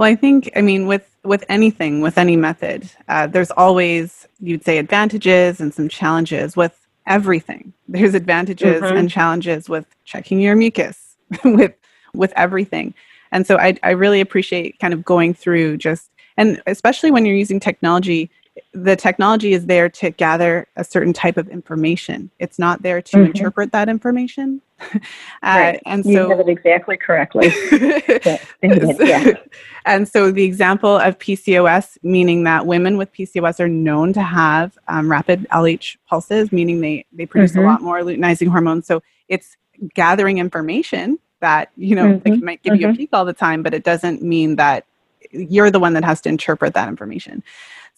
Well, I think, I mean, with with anything, with any method, uh, there's always you'd say advantages and some challenges with everything. There's advantages mm-hmm. and challenges with checking your mucus, with with everything. And so I I really appreciate kind of going through just and especially when you're using technology the technology is there to gather a certain type of information. It's not there to mm-hmm. interpret that information. uh, right. And so you have it exactly correctly. yeah. And so the example of PCOS, meaning that women with PCOS are known to have um, rapid LH pulses, meaning they they produce mm-hmm. a lot more luteinizing hormones. So it's gathering information that you know mm-hmm. like, might give you a mm-hmm. peak all the time, but it doesn't mean that you're the one that has to interpret that information.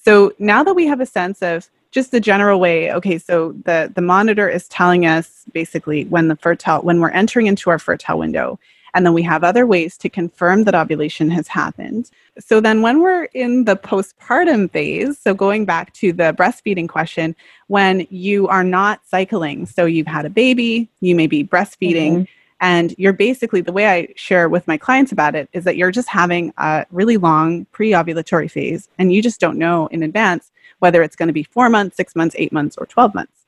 So now that we have a sense of just the general way, okay, so the, the monitor is telling us basically when the fertile when we're entering into our fertile window. And then we have other ways to confirm that ovulation has happened. So then when we're in the postpartum phase, so going back to the breastfeeding question, when you are not cycling, so you've had a baby, you may be breastfeeding. Mm-hmm and you're basically, the way I share with my clients about it is that you're just having a really long pre ovulatory phase, and you just don't know in advance whether it's going to be four months, six months, eight months, or 12 months.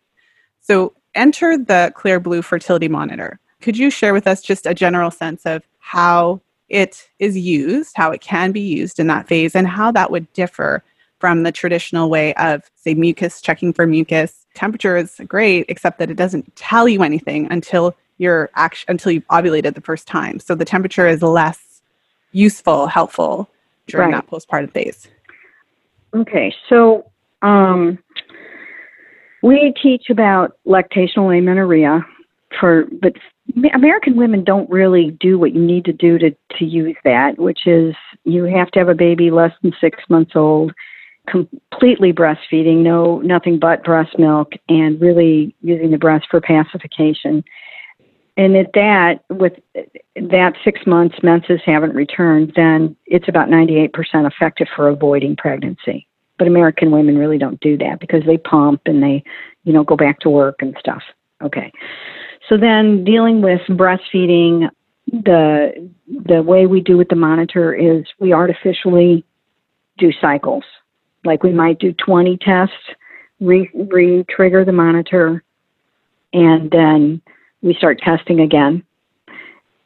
So enter the Clearblue Fertility Monitor. Could you share with us just a general sense of how it is used, how it can be used in that phase, and how that would differ from the traditional way of, say, mucus, checking for mucus? Temperature is great, except that it doesn't tell you anything until you're actually until you've ovulated the first time. So the temperature is less useful, helpful during right. that postpartum phase. Okay, so um, we teach about lactational amenorrhea for, but American women don't really do what you need to do to to use that, which is you have to have a baby less than six months old, completely breastfeeding, no nothing but breast milk, and really using the breast for pacification and at that, with that six months menses haven't returned, then it's about 98% effective for avoiding pregnancy. But American women really don't do that because they pump and they, you know, go back to work and stuff. Okay. So then dealing with breastfeeding, the the way we do with the monitor is we artificially do cycles. Like we might do 20 tests, re, re trigger the monitor, and then we start testing again.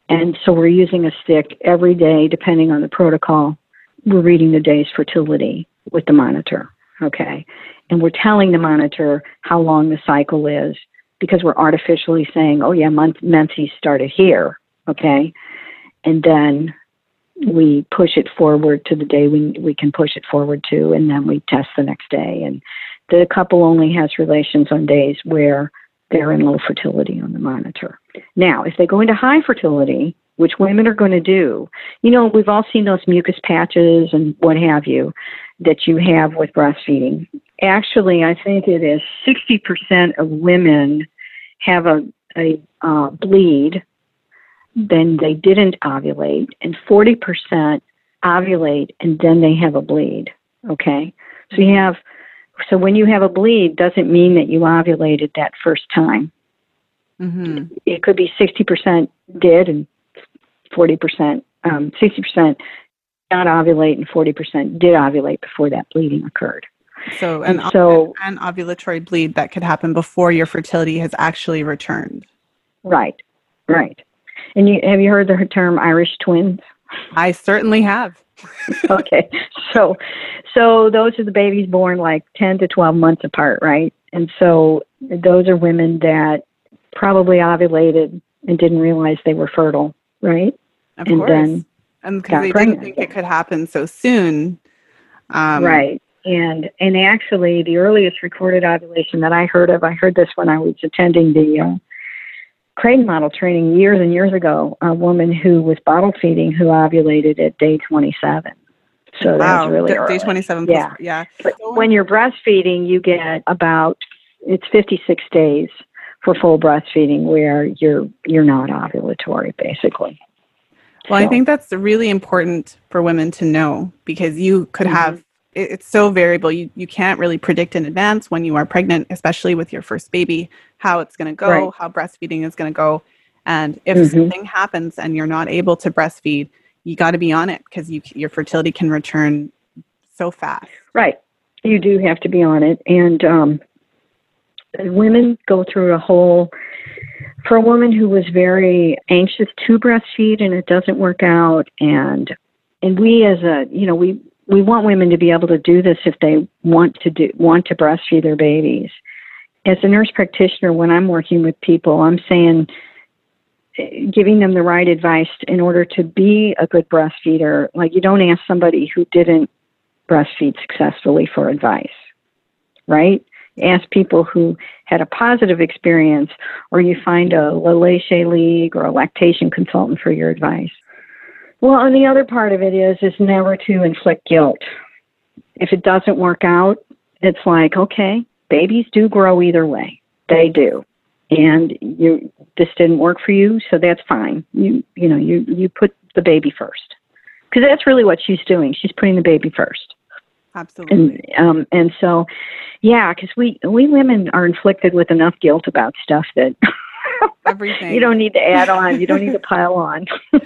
And so we're using a stick every day, depending on the protocol. We're reading the day's fertility with the monitor, okay? And we're telling the monitor how long the cycle is because we're artificially saying, oh, yeah, month, menses started here, okay? And then we push it forward to the day we, we can push it forward to, and then we test the next day. And the couple only has relations on days where they're in low fertility on the monitor. Now, if they go into high fertility, which women are going to do, you know, we've all seen those mucus patches and what have you that you have with breastfeeding. Actually, I think it is 60% of women have a, a uh, bleed, then they didn't ovulate, and 40% ovulate and then they have a bleed. Okay? So you have so when you have a bleed, doesn't mean that you ovulated that first time. Mm-hmm. It could be 60% did and 40%, um, 60% not ovulate and 40% did ovulate before that bleeding occurred. So an, so, an ovulatory bleed that could happen before your fertility has actually returned. Right, right. And you, have you heard the term Irish twins? I certainly have. okay. So so those are the babies born like 10 to 12 months apart, right? And so those are women that probably ovulated and didn't realize they were fertile, right? Of and course. then and because they pregnant. didn't think it could happen so soon. Um, right. And and actually, the earliest recorded ovulation that I heard of, I heard this when I was attending the uh, Creighton model training years and years ago. A woman who was bottle feeding who ovulated at day 27. So wow. that's really D- early. Day 27. Yeah. yeah. But when you're breastfeeding, you get about, it's 56 days for full breastfeeding where you're, you're not ovulatory basically. Well, so. I think that's really important for women to know because you could mm-hmm. have it's so variable. You you can't really predict in advance when you are pregnant, especially with your first baby, how it's going to go, right. how breastfeeding is going to go. And if mm-hmm. something happens and you're not able to breastfeed, you got to be on it because you your fertility can return so fast. Right. You do have to be on it, and um, women go through a whole. For a woman who was very anxious to breastfeed and it doesn't work out, and and we as a you know we we want women to be able to do this if they want to do want to breastfeed their babies. As a nurse practitioner, when I'm working with people, I'm saying giving them the right advice in order to be a good breastfeeder. Like you don't ask somebody who didn't breastfeed successfully for advice, right? Ask people who had a positive experience, or you find a La Leche League or a lactation consultant for your advice. Well, and the other part of it is is never to inflict guilt. If it doesn't work out, it's like, okay, babies do grow either way. They do and you this didn't work for you, so that's fine. You you know you you put the baby first because that's really what she's doing. She's putting the baby first. Absolutely. And um and so yeah, because we we women are inflicted with enough guilt about stuff that. everything. You don't need to add on. You don't need to pile on.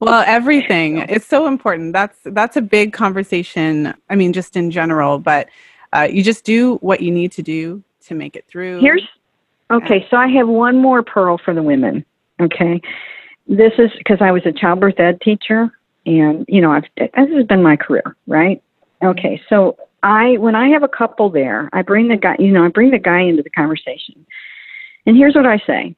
Well everything. It's so important. That's that's a big conversation i mean just in general but uh, you just do what you need to do to make it through. Here's Okay, so I have one more pearl for the women. Okay, this is because I was a childbirth ed teacher, and you know, I've this has been my career, right? Okay, so I when I have a couple there, I bring the guy, you know, I bring the guy into the conversation, and here's what I say: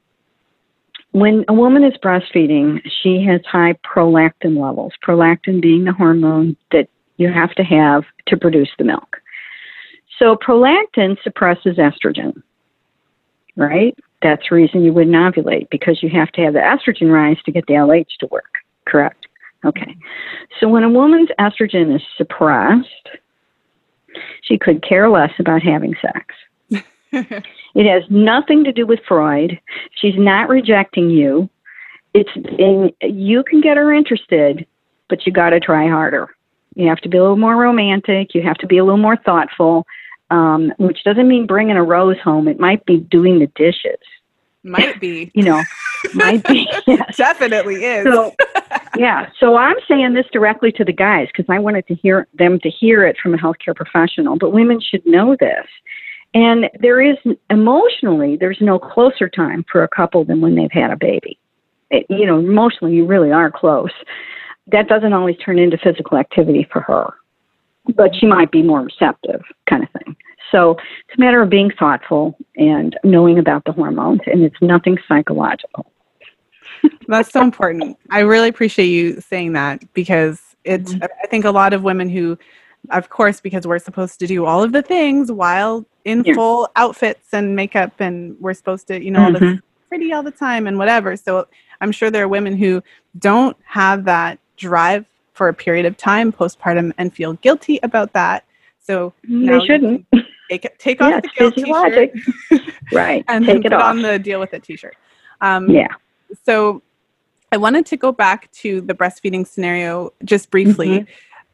when a woman is breastfeeding, she has high prolactin levels. Prolactin being the hormone that you have to have to produce the milk. So prolactin suppresses estrogen right? That's the reason you wouldn't ovulate because you have to have the estrogen rise to get the LH to work, correct? Okay. So when a woman's estrogen is suppressed, she could care less about having sex. It has nothing to do with Freud. She's not rejecting you. It's and you can get her interested, but you got to try harder. You have to be a little more romantic. You have to be a little more thoughtful, um, which doesn't mean bringing a rose home. It might be doing the dishes. Might be. you know, might be. Yes. Definitely is. So, yeah. So I'm saying this directly to the guys because I wanted to hear them to hear it from a healthcare professional. But women should know this. And there is emotionally, there's no closer time for a couple than when they've had a baby. It, you know, emotionally, you really are close. That doesn't always turn into physical activity for her, but she might be more receptive, kind of thing. So it's a matter of being thoughtful and knowing about the hormones, and it's nothing psychological. That's so important. I really appreciate you saying that because it's, mm-hmm. I think a lot of women who, of course, because we're supposed to do all of the things while in yeah. full outfits and makeup, and we're supposed to, you know, mm-hmm. look pretty all the time and whatever. So I'm sure there are women who don't have that drive for a period of time postpartum and feel guilty about that. So they shouldn't take take off yeah, the guilt t-shirt, right? and take it put off. on the deal with it t-shirt. Um, yeah. So I wanted to go back to the breastfeeding scenario just briefly. Mm-hmm.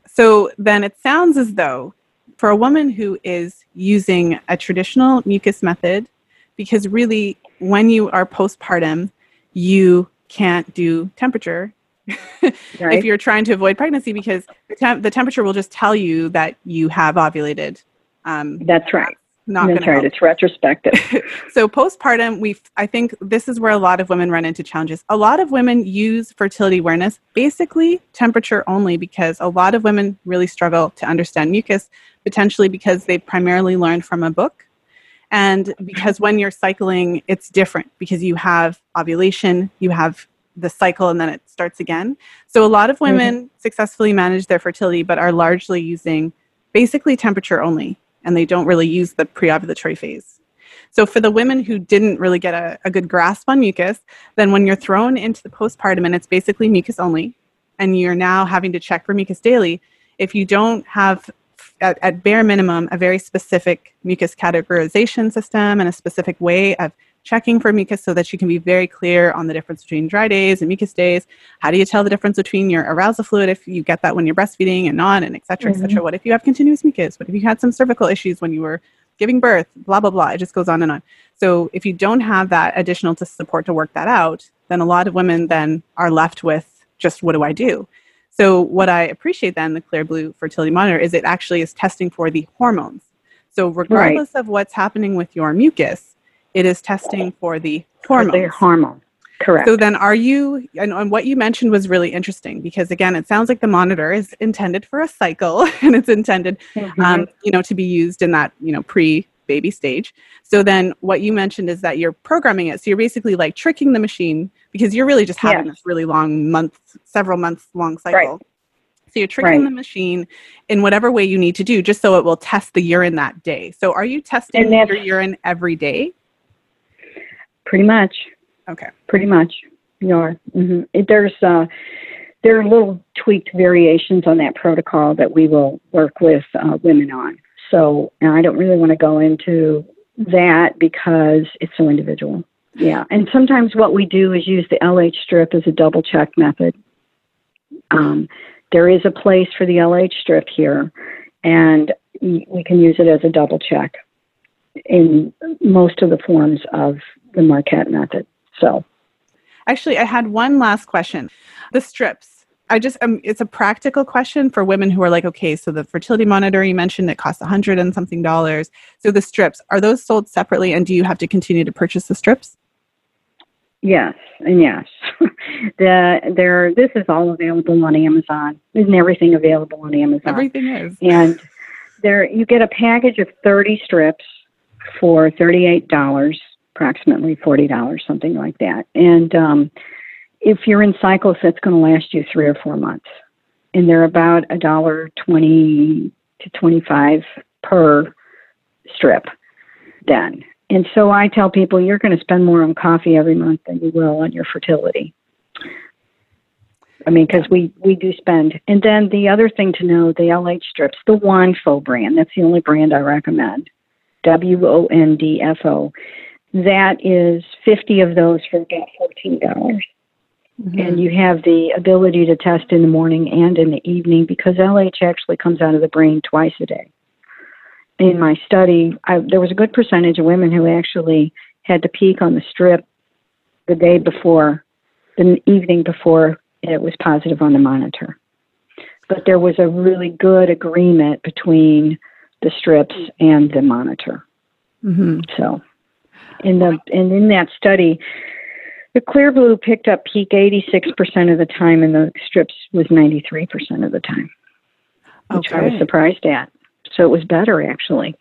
So then it sounds as though for a woman who is using a traditional mucus method, because really when you are postpartum, you can't do temperature right. if you're trying to avoid pregnancy because the, temp- the temperature will just tell you that you have ovulated. Um, That's right. Not That's right. Help. It's retrospective. so postpartum, we I think this is where a lot of women run into challenges. A lot of women use fertility awareness basically temperature only because a lot of women really struggle to understand mucus, potentially because they primarily learned from a book and because when you're cycling, it's different because you have ovulation, you have the cycle, and then it starts again. So a lot of mm-hmm. women mm-hmm. successfully manage their fertility, but are largely using basically temperature only, and they don't really use the preovulatory phase. So for the women who didn't really get a, a good grasp on mucus, then when you're thrown into the postpartum and it's basically mucus only, and you're now having to check for mucus daily, if you don't have at, at bare minimum, a very specific mucus categorization system and a specific way of checking for mucus so that you can be very clear on the difference between dry days and mucus days. How do you tell the difference between your arousal fluid if you get that when you're breastfeeding and not, and et cetera, mm-hmm. et cetera? What if you have continuous mucus? What if you had some cervical issues when you were giving birth? Blah, blah, blah. It just goes on and on. So if you don't have that additional to support to work that out, then a lot of women then are left with just what do I do? So what I appreciate then the Clearblue fertility monitor is it actually is testing for the hormones. So regardless right. of what's happening with your mucus, it is testing for the hormones. The hormone. Correct. So then are you and, and, what you mentioned was really interesting because again it sounds like the monitor is intended for a cycle and it's intended mm-hmm. um, you know to be used in that you know pre baby stage. So then what you mentioned is that you're programming it. So you're basically like tricking the machine because you're really just having yes. this really long month, several months long cycle. Right. So you're tricking right. the machine in whatever way you need to do, just so it will test the urine that day. So are you testing your urine every day? Pretty much. Okay. Pretty much. You are. Mm-hmm. It, there's uh, there are little tweaked variations on that protocol that we will work with uh, women on. So, and I don't really want to go into that because it's so individual. Yeah, and sometimes what we do is use the LH strip as a double check method. Um, there is a place for the LH strip here, and we can use it as a double check in most of the forms of the Marquette method. So, actually, I had one last question. The strips. I just um, it's a practical question for women who are like, okay, so the fertility monitor you mentioned it costs a hundred and something dollars. So the strips are those sold separately, and do you have to continue to purchase the strips? Yes, and yes. the there this is all available on Amazon. Isn't everything available on Amazon? Everything is. And there you get a package of 30 strips for $38, approximately $40, something like that. And um, if you're in cycles, that's going to last you three or four months. And they're about a dollar twenty to 25 per strip then. And so I tell people you're going to spend more on coffee every month than you will on your fertility. I mean, because we, we do spend. And then the other thing to know the LH strips, the Wondfo brand, that's the only brand I recommend. W O N D F O. That is 50 of those for about 14. dollars Mm-hmm. And you have the ability to test in the morning and in the evening because LH actually comes out of the brain twice a day. In my study, I, there was a good percentage of women who actually had to peak on the strip the day before, the evening before it was positive on the monitor. But there was a really good agreement between the strips and the monitor. Mhm. So, in the and in that study, the Clearblue picked up peak 86% of the time, and the strips was 93% of the time, which I was surprised at. So it was better actually.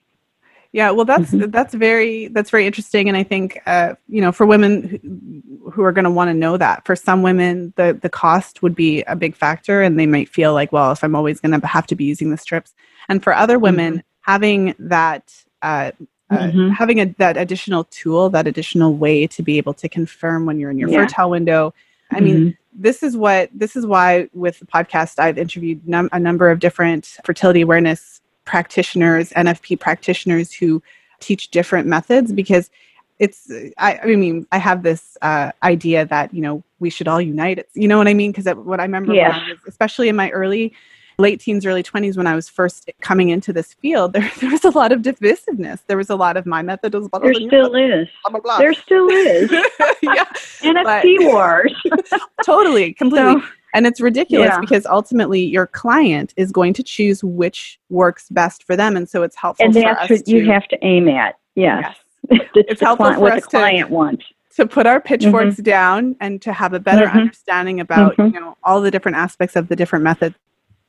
Yeah, well, that's Mhm. that's very that's very interesting, and I think uh, you know for women who, who are going to want to know that. For some women, the the cost would be a big factor, and they might feel like, well, if I'm always going to have to be using the strips, and for other women, having that uh, uh, Mhm. having a, that additional tool, that additional way to be able to confirm when you're in your Yeah. fertile window. I mean, this is what this is why with the podcast I've interviewed num- a number of different fertility awareness practitioners, NFP practitioners who teach different methods because it's I, I mean I have this uh, idea that you know we should all unite. It's, you know what I mean? Because what I remember, I was, especially in my early late teens, early 20s, when I was first coming into this field, there, there was a lot of divisiveness. There was a lot of my method was better there than your still is. blah blah blah. There still is. yeah, NFP wars. totally, completely. So, And it's ridiculous Yeah. because ultimately your client is going to choose which works best for them. And so it's helpful and for that's what to, you have to aim at. Yes. yes, it's helpful cli- for what us the to- client wants. to put our pitchforks down and to have a better Mhm. understanding about Mhm. you know all the different aspects of the different methods.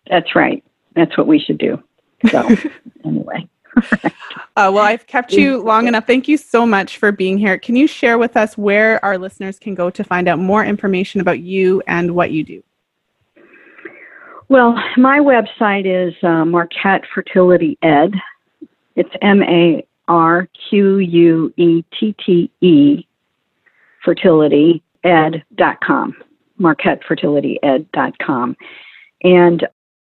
That's right. That's what we should do. So, anyway. Uh, well, I've kept you long enough. Thank you so much for being here. Can you share with us where our listeners can go to find out more information about you and what you do? Well, my website is uh, Marquette Fertility Ed. It's M A R Q U E T T E fertility ed.com, marquettefertilityed.com. And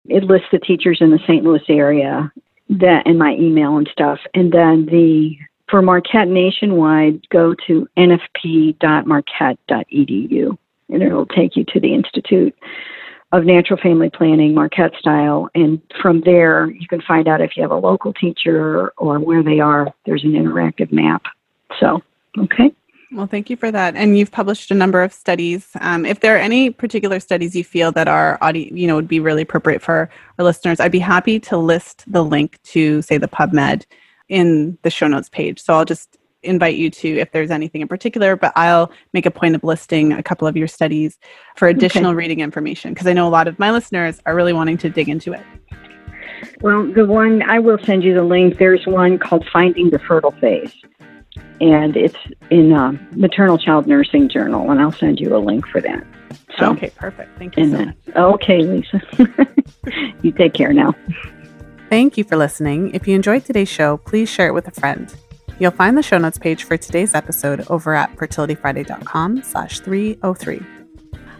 it lists the teachers in the St. Louis area that in my email and stuff. And then the for Marquette nationwide, go to nfp.marquette.edu and it'll take you to the Institute of Natural Family Planning, Marquette style. And from there, you can find out if you have a local teacher or where they are. There's an interactive map. So, okay. Well, thank you for that. And you've published a number of studies. Um, if there are any particular studies you feel that our audience, you know, would be really appropriate for our listeners, I'd be happy to list the link to, say, the PubMed in the show notes page. So I'll just invite you to if there's anything in particular, but I'll make a point of listing a couple of your studies for additional reading information because I know a lot of my listeners are really wanting to dig into it. Well, the one I will send you the link. There's one called Finding the Fertile Phase, and it's in uh, Maternal Child Nursing Journal, and I'll send you a link for that. So, okay, perfect. Thank you so then, much. okay, Lisa, you take care now. Thank you for listening. If you enjoyed today's show, please share it with a friend. You'll find the show notes page for today's episode over at fertilityfriday.com slash 303.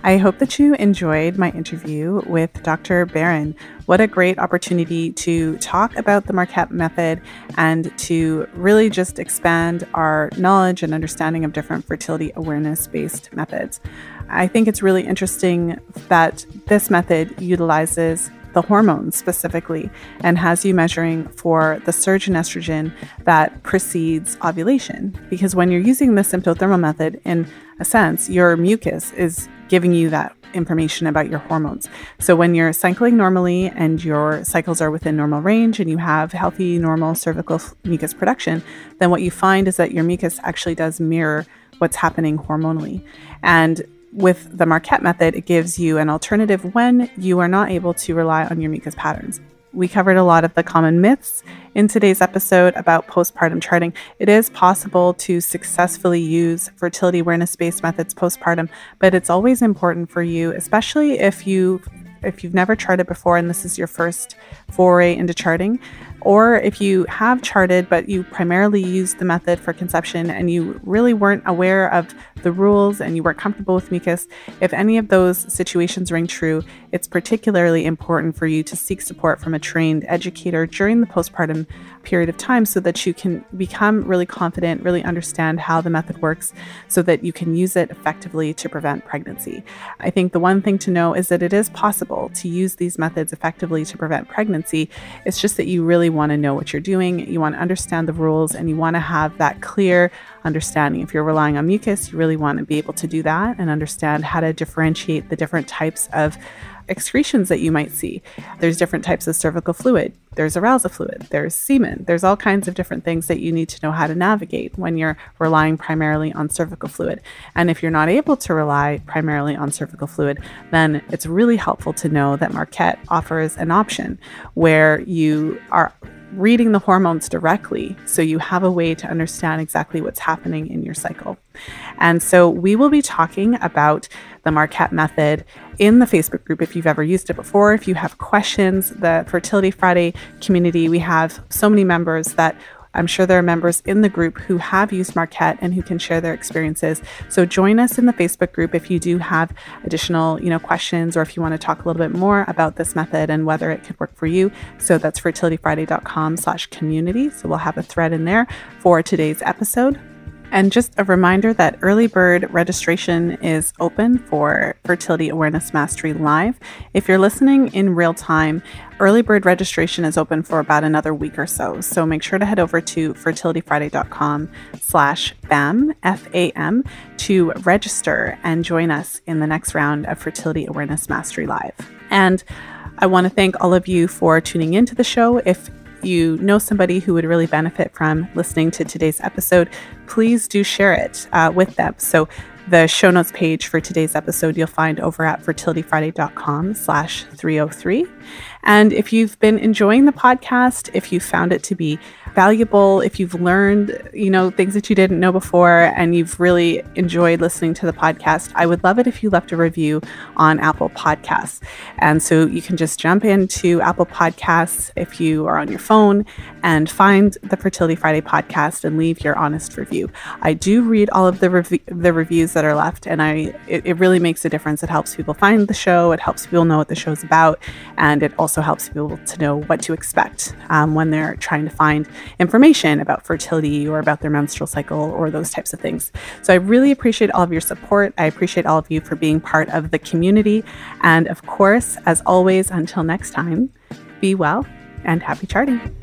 I hope that you enjoyed my interview with Dr. Barron. What a great opportunity to talk about the Marquette method and to really just expand our knowledge and understanding of different fertility awareness based methods. I think it's really interesting that this method utilizes the hormones specifically and has you measuring for the surge in estrogen that precedes ovulation. Because when you're using the symptothermal method, in a sense, your mucus is giving you that information about your hormones. So when you're cycling normally and your cycles are within normal range and you have healthy, normal cervical mucus production, then what you find is that your mucus actually does mirror what's happening hormonally. And with the Marquette method, it gives you an alternative when you are not able to rely on your mucus patterns. We covered a lot of the common myths in today's episode about postpartum charting. It is possible to successfully use fertility awareness based methods postpartum, but it's always important for you, especially if you if you've never charted before and this is your first foray into charting, Or if you have charted, but you primarily use the method for conception and you really weren't aware of the rules and you weren't comfortable with mucus, if any of those situations ring true, it's particularly important for you to seek support from a trained educator during the postpartum period of time so that you can become really confident, really understand how the method works, so that you can use it effectively to prevent pregnancy. I think the one thing to know is that it is possible to use these methods effectively to prevent pregnancy. It's just that you really want to know what you're doing, you want to understand the rules, and you want to have that clear understanding. If you're relying on mucus, you really want to be able to do that and understand how to differentiate the different types of excretions that you might see. There's different types of cervical fluid. There's arousal fluid. There's semen. There's all kinds of different things that you need to know how to navigate when you're relying primarily on cervical fluid. And if you're not able to rely primarily on cervical fluid, then it's really helpful to know that Marquette offers an option where you are reading the hormones directly so you have a way to understand exactly what's happening in your cycle. And so we will be talking about the Marquette method in the Facebook group if you've ever used it before. If you have questions, the Fertility Friday community, we have so many members that I'm sure there are members in the group who have used Marquette and who can share their experiences. So join us in the Facebook group if you do have additional, you know, questions or if you want to talk a little bit more about this method and whether it could work for you. So that's fertilityfriday.com slash community. So we'll have a thread in there for today's episode. And just a reminder that early bird registration is open for Fertility Awareness Mastery Live. If you're listening in real time, early bird registration is open for about another week or so. So make sure to head over to fertilityfriday.com slash FAM, F-A-M, to register and join us in the next round of Fertility Awareness Mastery Live. And I want to thank all of you for tuning into the show. If you know somebody who would really benefit from listening to today's episode, please do share it uh, with them. So the show notes page for today's episode you'll find over at fertilityfriday.com slash 303 and if you've been enjoying the podcast if you found it to be valuable, if you've learned, you know, things that you didn't know before and you've really enjoyed listening to the podcast, I would love it if you left a review on Apple Podcasts. And so you can just jump into Apple Podcasts if you are on your phone and find the Fertility Friday podcast and leave your honest review. I do read all of the rev- the reviews that are left and I it, it really makes a difference. It helps people find the show, it helps people know what the show's about, and it also helps people to know what to expect um, when they're trying to find information about fertility or about their menstrual cycle or those types of things. So I really appreciate all of your support. I appreciate all of you for being part of the community. And of course, as always, until next time, be well and happy charting.